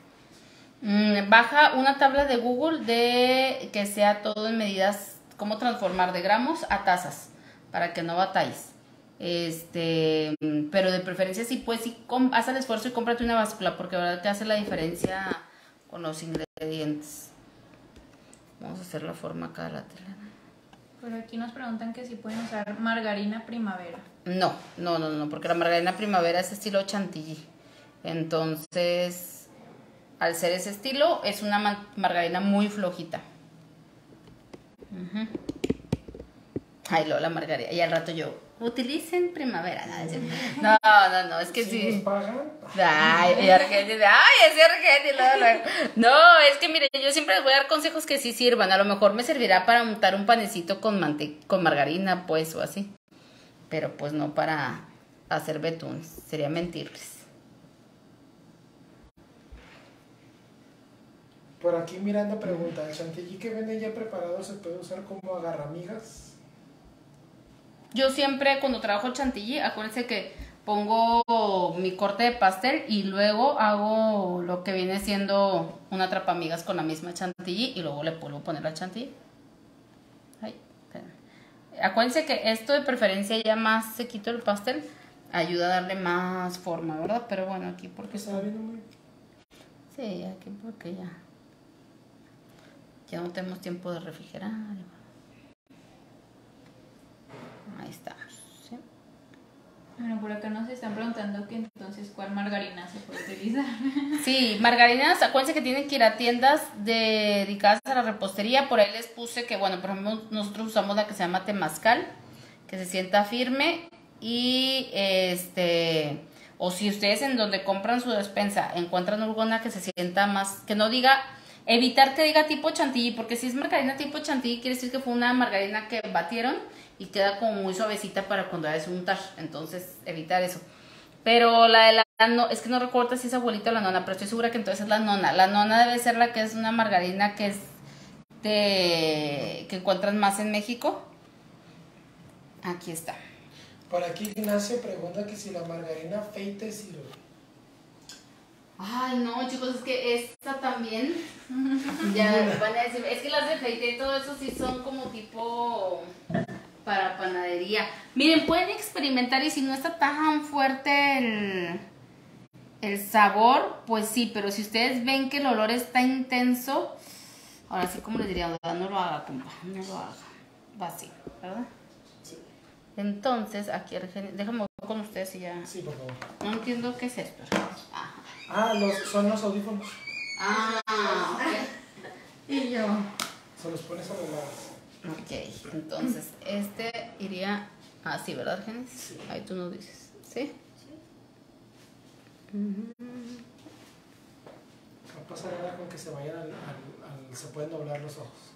Mm, baja una tabla de Google de que sea todo en medidas, cómo transformar de gramos a tazas, para que no batalles. Este, mm, pero de preferencia sí, pues sí, haz el esfuerzo y cómprate una báscula, porque de verdad te hace la diferencia con los ingredientes. Vamos a hacer la forma acá de la tela. Por aquí nos preguntan que si pueden usar margarina primavera. No, no, no, no, porque la margarina primavera es estilo chantilly. Entonces, al ser ese estilo, es una ma- margarina muy flojita. Ay, lo, la margarina. Y al rato yo, utilicen primavera. No, es no, no, es que sí. Ay, y Argentina, ay, luego. No, es que mire, yo siempre les voy a dar consejos que sí sirvan. A lo mejor me servirá para untar un panecito con, mante con margarina, pues, o así. Pero pues no para hacer betunes. Sería mentirles. por aquí Miranda pregunta, ¿el chantilly que venden ya preparado se puede usar como agarramigas? Yo siempre cuando trabajo chantilly, acuérdense que pongo mi corte de pastel y luego hago lo que viene siendo una trapamigas con la misma chantilly y luego le vuelvo a poner la chantilly. Ay, acuérdense que esto de preferencia ya más sequito el pastel ayuda a darle más forma, ¿verdad? Pero bueno, aquí porque viendo muy... Sí, aquí porque ya. Ya no tenemos tiempo de refrigerar. Ahí estamos. ¿sí? Bueno, por acá nos están preguntando que entonces cuál margarina se puede utilizar. Sí, margarinas, acuérdense que tienen que ir a tiendas dedicadas a la repostería. Por ahí les puse que, bueno, por ejemplo, nosotros usamos la que se llama temazcal, que se sienta firme. Y este, o si ustedes en donde compran su despensa encuentran alguna que se sienta más, que no diga, evitar que diga tipo chantilly, porque si es margarina tipo chantilly, quiere decir que fue una margarina que batieron y queda como muy suavecita para cuando vayas a untar. Entonces, evitar eso. Pero la de la no, es que no recuerdo si es abuelita o la nona, pero estoy segura que entonces es la nona. La nona debe ser la que es una margarina que es de que encuentran más en México. Aquí está. Por aquí Ignacio pregunta que si la margarina feite sirve. Ay, no, chicos, es que esta también. ya van a decir, es que las de feite y todo eso sí son como tipo para panadería. Miren, pueden experimentar y si no está tan fuerte el, el sabor, pues sí, pero si ustedes ven que el olor está intenso, ahora sí, como les diría, ¿verdad? no lo haga, compa, no lo haga. Va así, ¿verdad? Entonces, aquí, déjame ver con ustedes y ya. Sí, por favor. No entiendo qué es esto. Ah, los, son los audífonos. Ah, ok. Y yo. Se los pones sobre las... Ok, entonces este iría así, ¿verdad, Genis? Ahí tú nos dices. ¿Sí? Va a pasar ahora con que se vayan al, al- al- Se pueden doblar los ojos.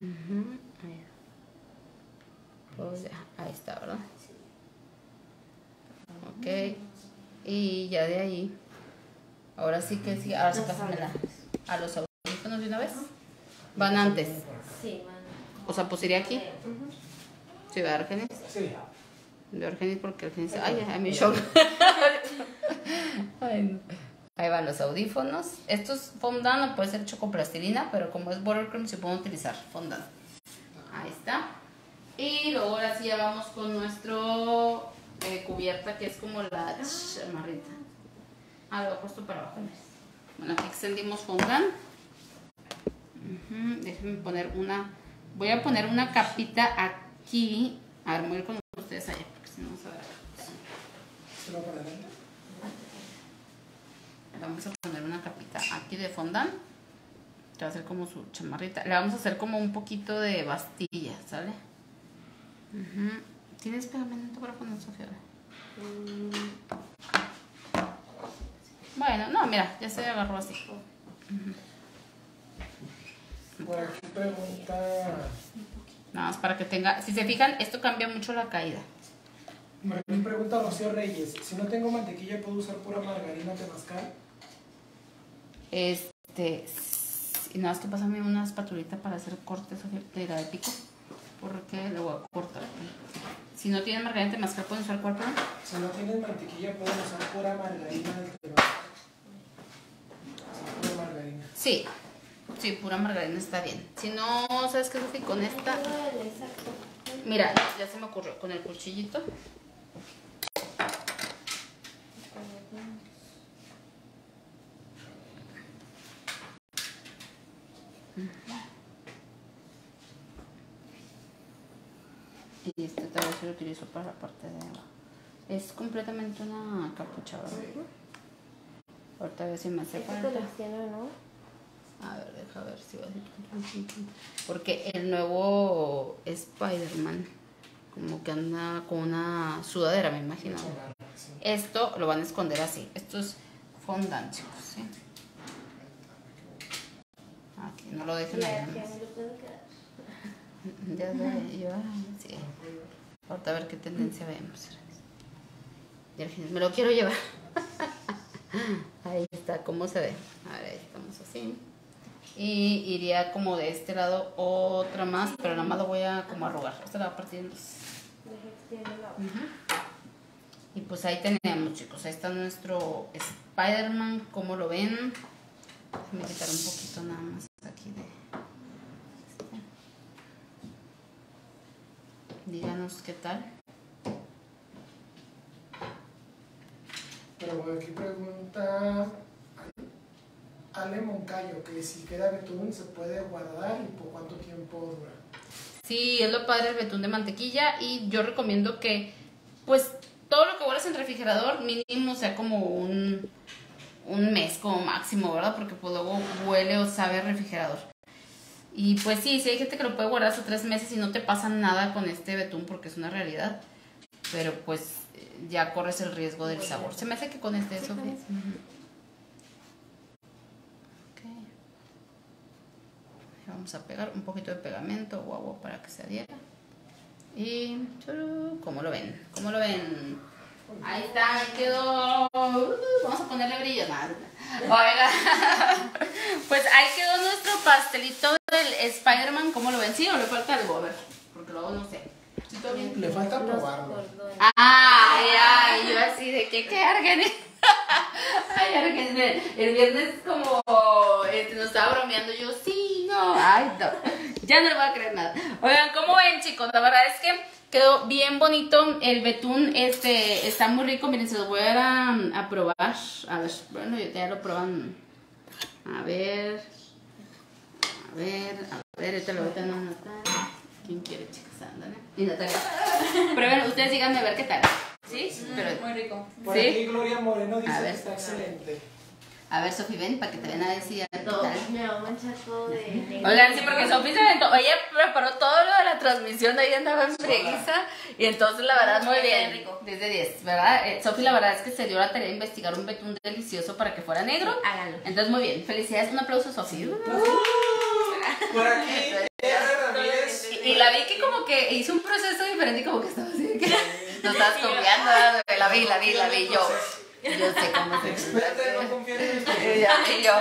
Ujú, ahí. Pues ya, ahí está, ¿verdad? Ok. Y ya de ahí. Ahora sí que sí. Ahora sí pásamela. A los audífonos de una vez. Van antes. Sí. O sea, pues aquí. Sí, ¿verdad, Argenis? Sí. De Argenis porque Argenis. Ay, a mi shock. Ay, no. Ahí van los audífonos. Esto es fondant, no puede ser hecho con plastilina, pero como es buttercream, se puede utilizar fondant. Ahí está. Y luego ahora sí ya vamos con nuestro eh, cubierta, que es como la chamarrita. Ah, lo he puesto para abajo. Bueno, aquí extendimos fondant. Ujú, Déjenme poner una. Voy a poner una capita aquí. A ver, voy a ir con ustedes allá, porque si no se va a ver. ¿Se va para adelante? Vamos a poner una capita aquí de fondant. Que va a ser como su chamarrita. Le vamos a hacer como un poquito de bastilla, ¿sale? ¿Tienes pegamento para poner, Sofía? Bueno, no, mira, ya se agarró así. Por aquí pregunta... Nada más para que tenga. Si se fijan, esto cambia mucho la caída. Aquí pregunta Rocío Reyes. Si no tengo mantequilla, ¿puedo usar pura margarina temazcal? Este. Y nada más que pásame una espatulita para hacer cortes de la de pico. Porque le voy a cortar. Si no tienen margarina temazcal, pueden usar cuál, perdón? Si no tienes mantequilla, ¿puedo usar pura margarina del temazcal? Sí, pura margarina. Sí. Pura margarina está bien. Si no, ¿sabes qué, Sofi? Con esta. Exacto. Mira, ya se me ocurrió. Con el cuchillito. Y este también se lo utilizo para la parte de abajo. Es completamente una capucha, ¿verdad? Ahorita a ver si me hace falta. no. A ver, deja ver si va a ser. Porque el nuevo Spider-Man, como que anda con una sudadera, me imagino. Sí. Esto lo van a esconder así. Esto es fondant, chicos. ¿sí? Aquí, no lo dejen ahí. Ya, sé, yo, sí. Ahorita a ver qué tendencia vemos. Me lo quiero llevar. Ahí está, ¿cómo se ve? A ver, ahí estamos así. Y iría como de este lado otra más, pero nada más lo voy a como arrugar. Esta la voy a partir en dos. Y pues ahí tenemos, chicos. Ahí está nuestro Spider-Man. ¿Cómo lo ven? Déjenme quitar un poquito nada más aquí de. este. Díganos qué tal. Pero bueno, aquí pregunta Ale Moncayo que si queda betún se puede guardar y por cuánto tiempo dura. Sí, es lo padre el betún de mantequilla y yo recomiendo que, pues, todo lo que guardes en refrigerador mínimo sea como un, un mes como máximo, ¿verdad? Porque pues luego huele o sabe a refrigerador. Y pues sí, sí hay gente que lo puede guardar hasta tres meses y no te pasa nada con este betún porque es una realidad. Pero pues ya corres el riesgo del sabor. Se me hace que con este Sí, eso. con ese. Vamos a pegar un poquito de pegamento o agua para que se adhiera. Y churú, ¿cómo lo ven? ¿Cómo lo ven? Ahí está, ahí quedó. Uh, Vamos a ponerle brillo. Nada. Oiga, pues ahí quedó nuestro pastelito del Spider-Man. ¿Cómo lo ven? ¿Sí o le falta algo? A ver, porque luego no sé. Le falta probarlo. Ay, ay, yo así de que, ¿qué Ay, Argenis, el viernes como este, nos estaba bromeando, yo, sí, no, ay, no, ya no le voy a creer nada. Oigan, ¿cómo ven, chicos? La verdad es que quedó bien bonito, el betún, este, está muy rico, miren, se los voy a, a, a probar, a ver, bueno, ya lo proban, a ver, a ver, a ver, ahorita lo voy a tener a Natalia. ¿Quién quiere, chicas? Ándale. Y Natalia. Prueben, ustedes díganme a ver qué tal. ¿Sí? Pero, Mm, Muy rico. Por ¿Sí? aquí Gloria Moreno dice A ver. que está excelente. a ver, Sofi, ven para que te vean a decir Todo. Me va a manchar todo de negro. Oigan, sí, porque Sofi se aventó, ella preparó todo lo de la transmisión, ahí andaba en frieguiza, y entonces la verdad muy bien, rico. 10 de 10, ¿verdad? Eh, Sofi la verdad es que se dio la tarea de investigar un betún delicioso para que fuera negro, Háganlo. entonces muy bien, felicidades, un aplauso a Sofi. Por aquí. Y, y la vi que como que hizo un proceso diferente y como que estaba así, de que no estabas confiando, la vi, la vi, la vi, yo, yo sé cómo se Experta no confiar en y yo.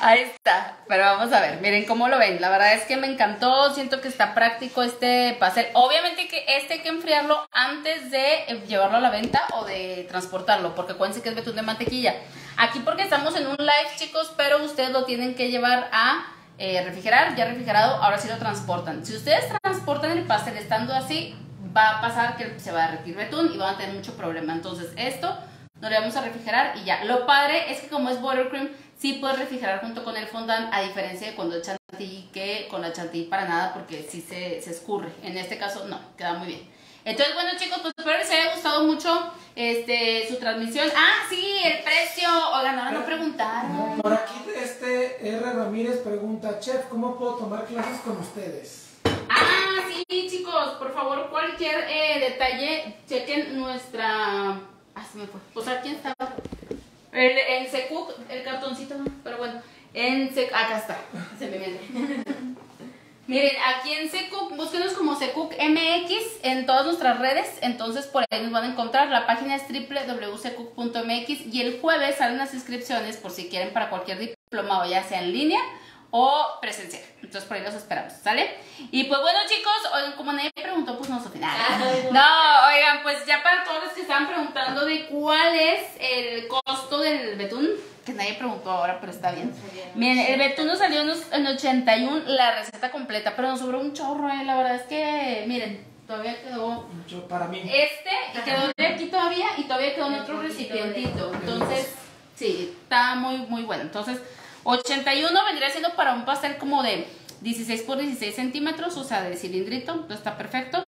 Ahí está. Pero vamos a ver, miren cómo lo ven. La verdad es que me encantó. Siento que está práctico este pastel. Obviamente que este hay que enfriarlo antes de eh, llevarlo a la venta o de transportarlo. Porque acuérdense que es betún de mantequilla. Aquí porque estamos en un live, chicos, pero ustedes lo tienen que llevar a eh, refrigerar, ya refrigerado. Ahora sí lo transportan. Si ustedes transportan el pastel estando así, va a pasar que se va a derretir betún y van a tener mucho problema. Entonces, esto no le vamos a refrigerar y ya. Lo padre es que como es buttercream, sí puedes refrigerar junto con el fondant, a diferencia de cuando es chantilly, que con la chantilly para nada, porque sí se, se escurre. En este caso, no, queda muy bien. Entonces, bueno, chicos, pues espero les haya gustado mucho este, su transmisión. Ah, sí, el precio. Oigan, ahora no preguntaron. Por aquí este R. Ramírez pregunta, Chef, ¿cómo puedo tomar clases con ustedes? Ah, sí, chicos, por favor, cualquier eh, detalle, chequen nuestra. Ah, se me fue. Pues aquí estaba. El, en Secook, el cartoncito, pero bueno. En acá está. Se me viene. Miren, aquí en Secook, búsquenos como Secook MX en todas nuestras redes. Entonces, por ahí nos van a encontrar. La página es www.secook.mx y el jueves salen las inscripciones por si quieren para cualquier diplomado, ya sea en línea o presencial. Entonces, por ahí los esperamos, ¿sale? Y pues bueno, chicos, oigan, como nadie preguntó, pues no, Sofía. nada. No, oigan, pues ya para todos los que estaban preguntando de cuál es el costo del betún, que nadie preguntó ahora, pero está bien. Miren, el betún nos salió en 81 la receta completa, pero nos sobró un chorro, eh. La verdad es que, miren, todavía quedó Yo, para mí. este y quedó de aquí todavía y todavía quedó en otro recipientito. Entonces, sí, está muy, muy bueno. Entonces, 81 vendría siendo para un pastel como de 16 por 16 centímetros, o sea, de cilindrito, entonces está perfecto.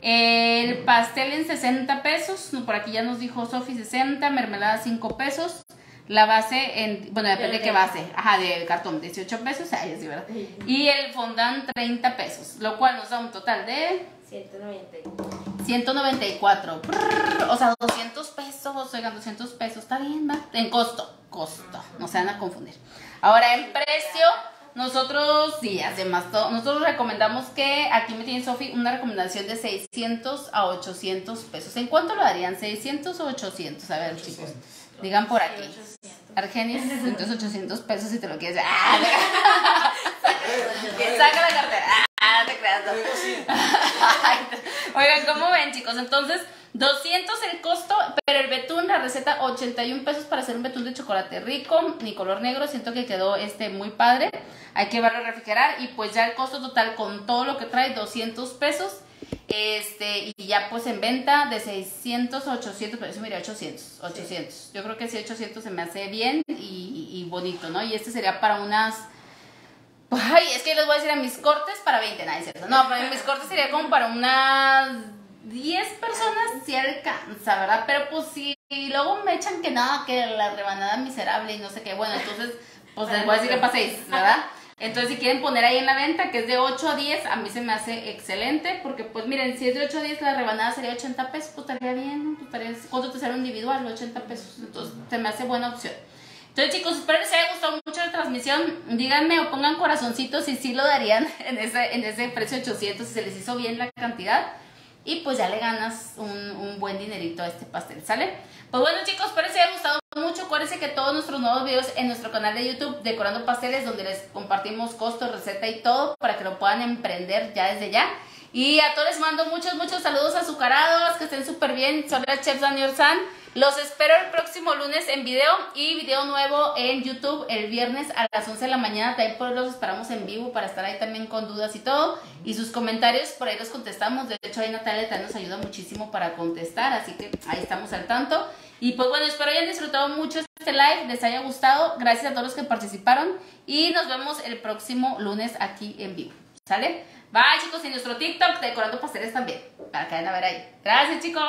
El pastel en 60 pesos, por aquí ya nos dijo Sofi 60, mermelada 5 pesos. La base en, bueno, depende de qué base, ajá, de cartón, 18 pesos, sí, ¿verdad? Y el fondant 30 pesos, lo cual nos da un total de 194. 194. Prrr, o sea, 200 pesos, oigan, 200 pesos, está bien, ¿va? En costo, costo, no se van a confundir. Ahora, en precio, nosotros, sí, además, todo, nosotros recomendamos que, aquí me tiene Sofi, una recomendación de 600 a 800 pesos. ¿En cuánto lo darían? ¿600 o 800? A ver, chicos, digan por aquí. Argenis, entonces 800 pesos si te lo quieres. ¡Ah! Saca la cartera. ¡Ah! No te creas. sí. Oigan, ¿cómo ven, chicos? Entonces, 200 el costo, pero el betún, la receta, 81 pesos para hacer un betún de chocolate rico, ni color negro. Siento que quedó este muy padre. Hay que llevarlo a refrigerar y pues ya el costo total con todo lo que trae, 200 pesos. Este, y ya pues en venta de 600 a 800, pero eso mira, 800, 800. Yo creo que sí, 800 se me hace bien y bonito, ¿no? Y este sería para unas... Ay, es que les voy a decir a mis cortes para 20, nada, es cierto. No, para mis cortes sería como para unas 10 personas, si alcanza, ¿verdad? Pero pues si luego me echan que nada, que la rebanada miserable y no sé qué, bueno, entonces, pues les voy a decir que 6, ¿verdad? Entonces, si quieren poner ahí en la venta, que es de 8 a 10, a mí se me hace excelente, porque pues miren, si es de 8 a 10, la rebanada sería 80 pesos, pues estaría bien. Pues, estaría- ¿Cuánto te sale individual? 80 pesos, entonces se me hace buena opción. Entonces, chicos, espero les haya gustado mucho la transmisión. Díganme o pongan corazoncitos si sí lo darían en ese, en ese precio de 800, si se les hizo bien la cantidad. Y pues ya le ganas un, buen dinerito a este pastel, ¿sale? Pues bueno, chicos, espero les haya gustado mucho. Acuérdense que todos nuestros nuevos videos en nuestro canal de YouTube, Decorando Pasteles, donde les compartimos costo, receta y todo, para que lo puedan emprender ya desde ya. Y a todos les mando muchos, muchos saludos azucarados, que estén súper bien. Soy la Chef Daniel San. Los espero el próximo lunes en video y video nuevo en YouTube el viernes a las 11 de la mañana. También por los esperamos en vivo para estar ahí también con dudas y todo. Y sus comentarios por ahí los contestamos. De hecho, ahí Natalia también nos ayuda muchísimo para contestar. Así que ahí estamos al tanto. Y pues bueno, espero hayan disfrutado mucho este live, les haya gustado. Gracias a todos los que participaron. Y nos vemos el próximo lunes aquí en vivo. ¿Sale? Bye chicos y nuestro TikTok decorando pasteles también. Para que vayan a ver ahí. Gracias chicos.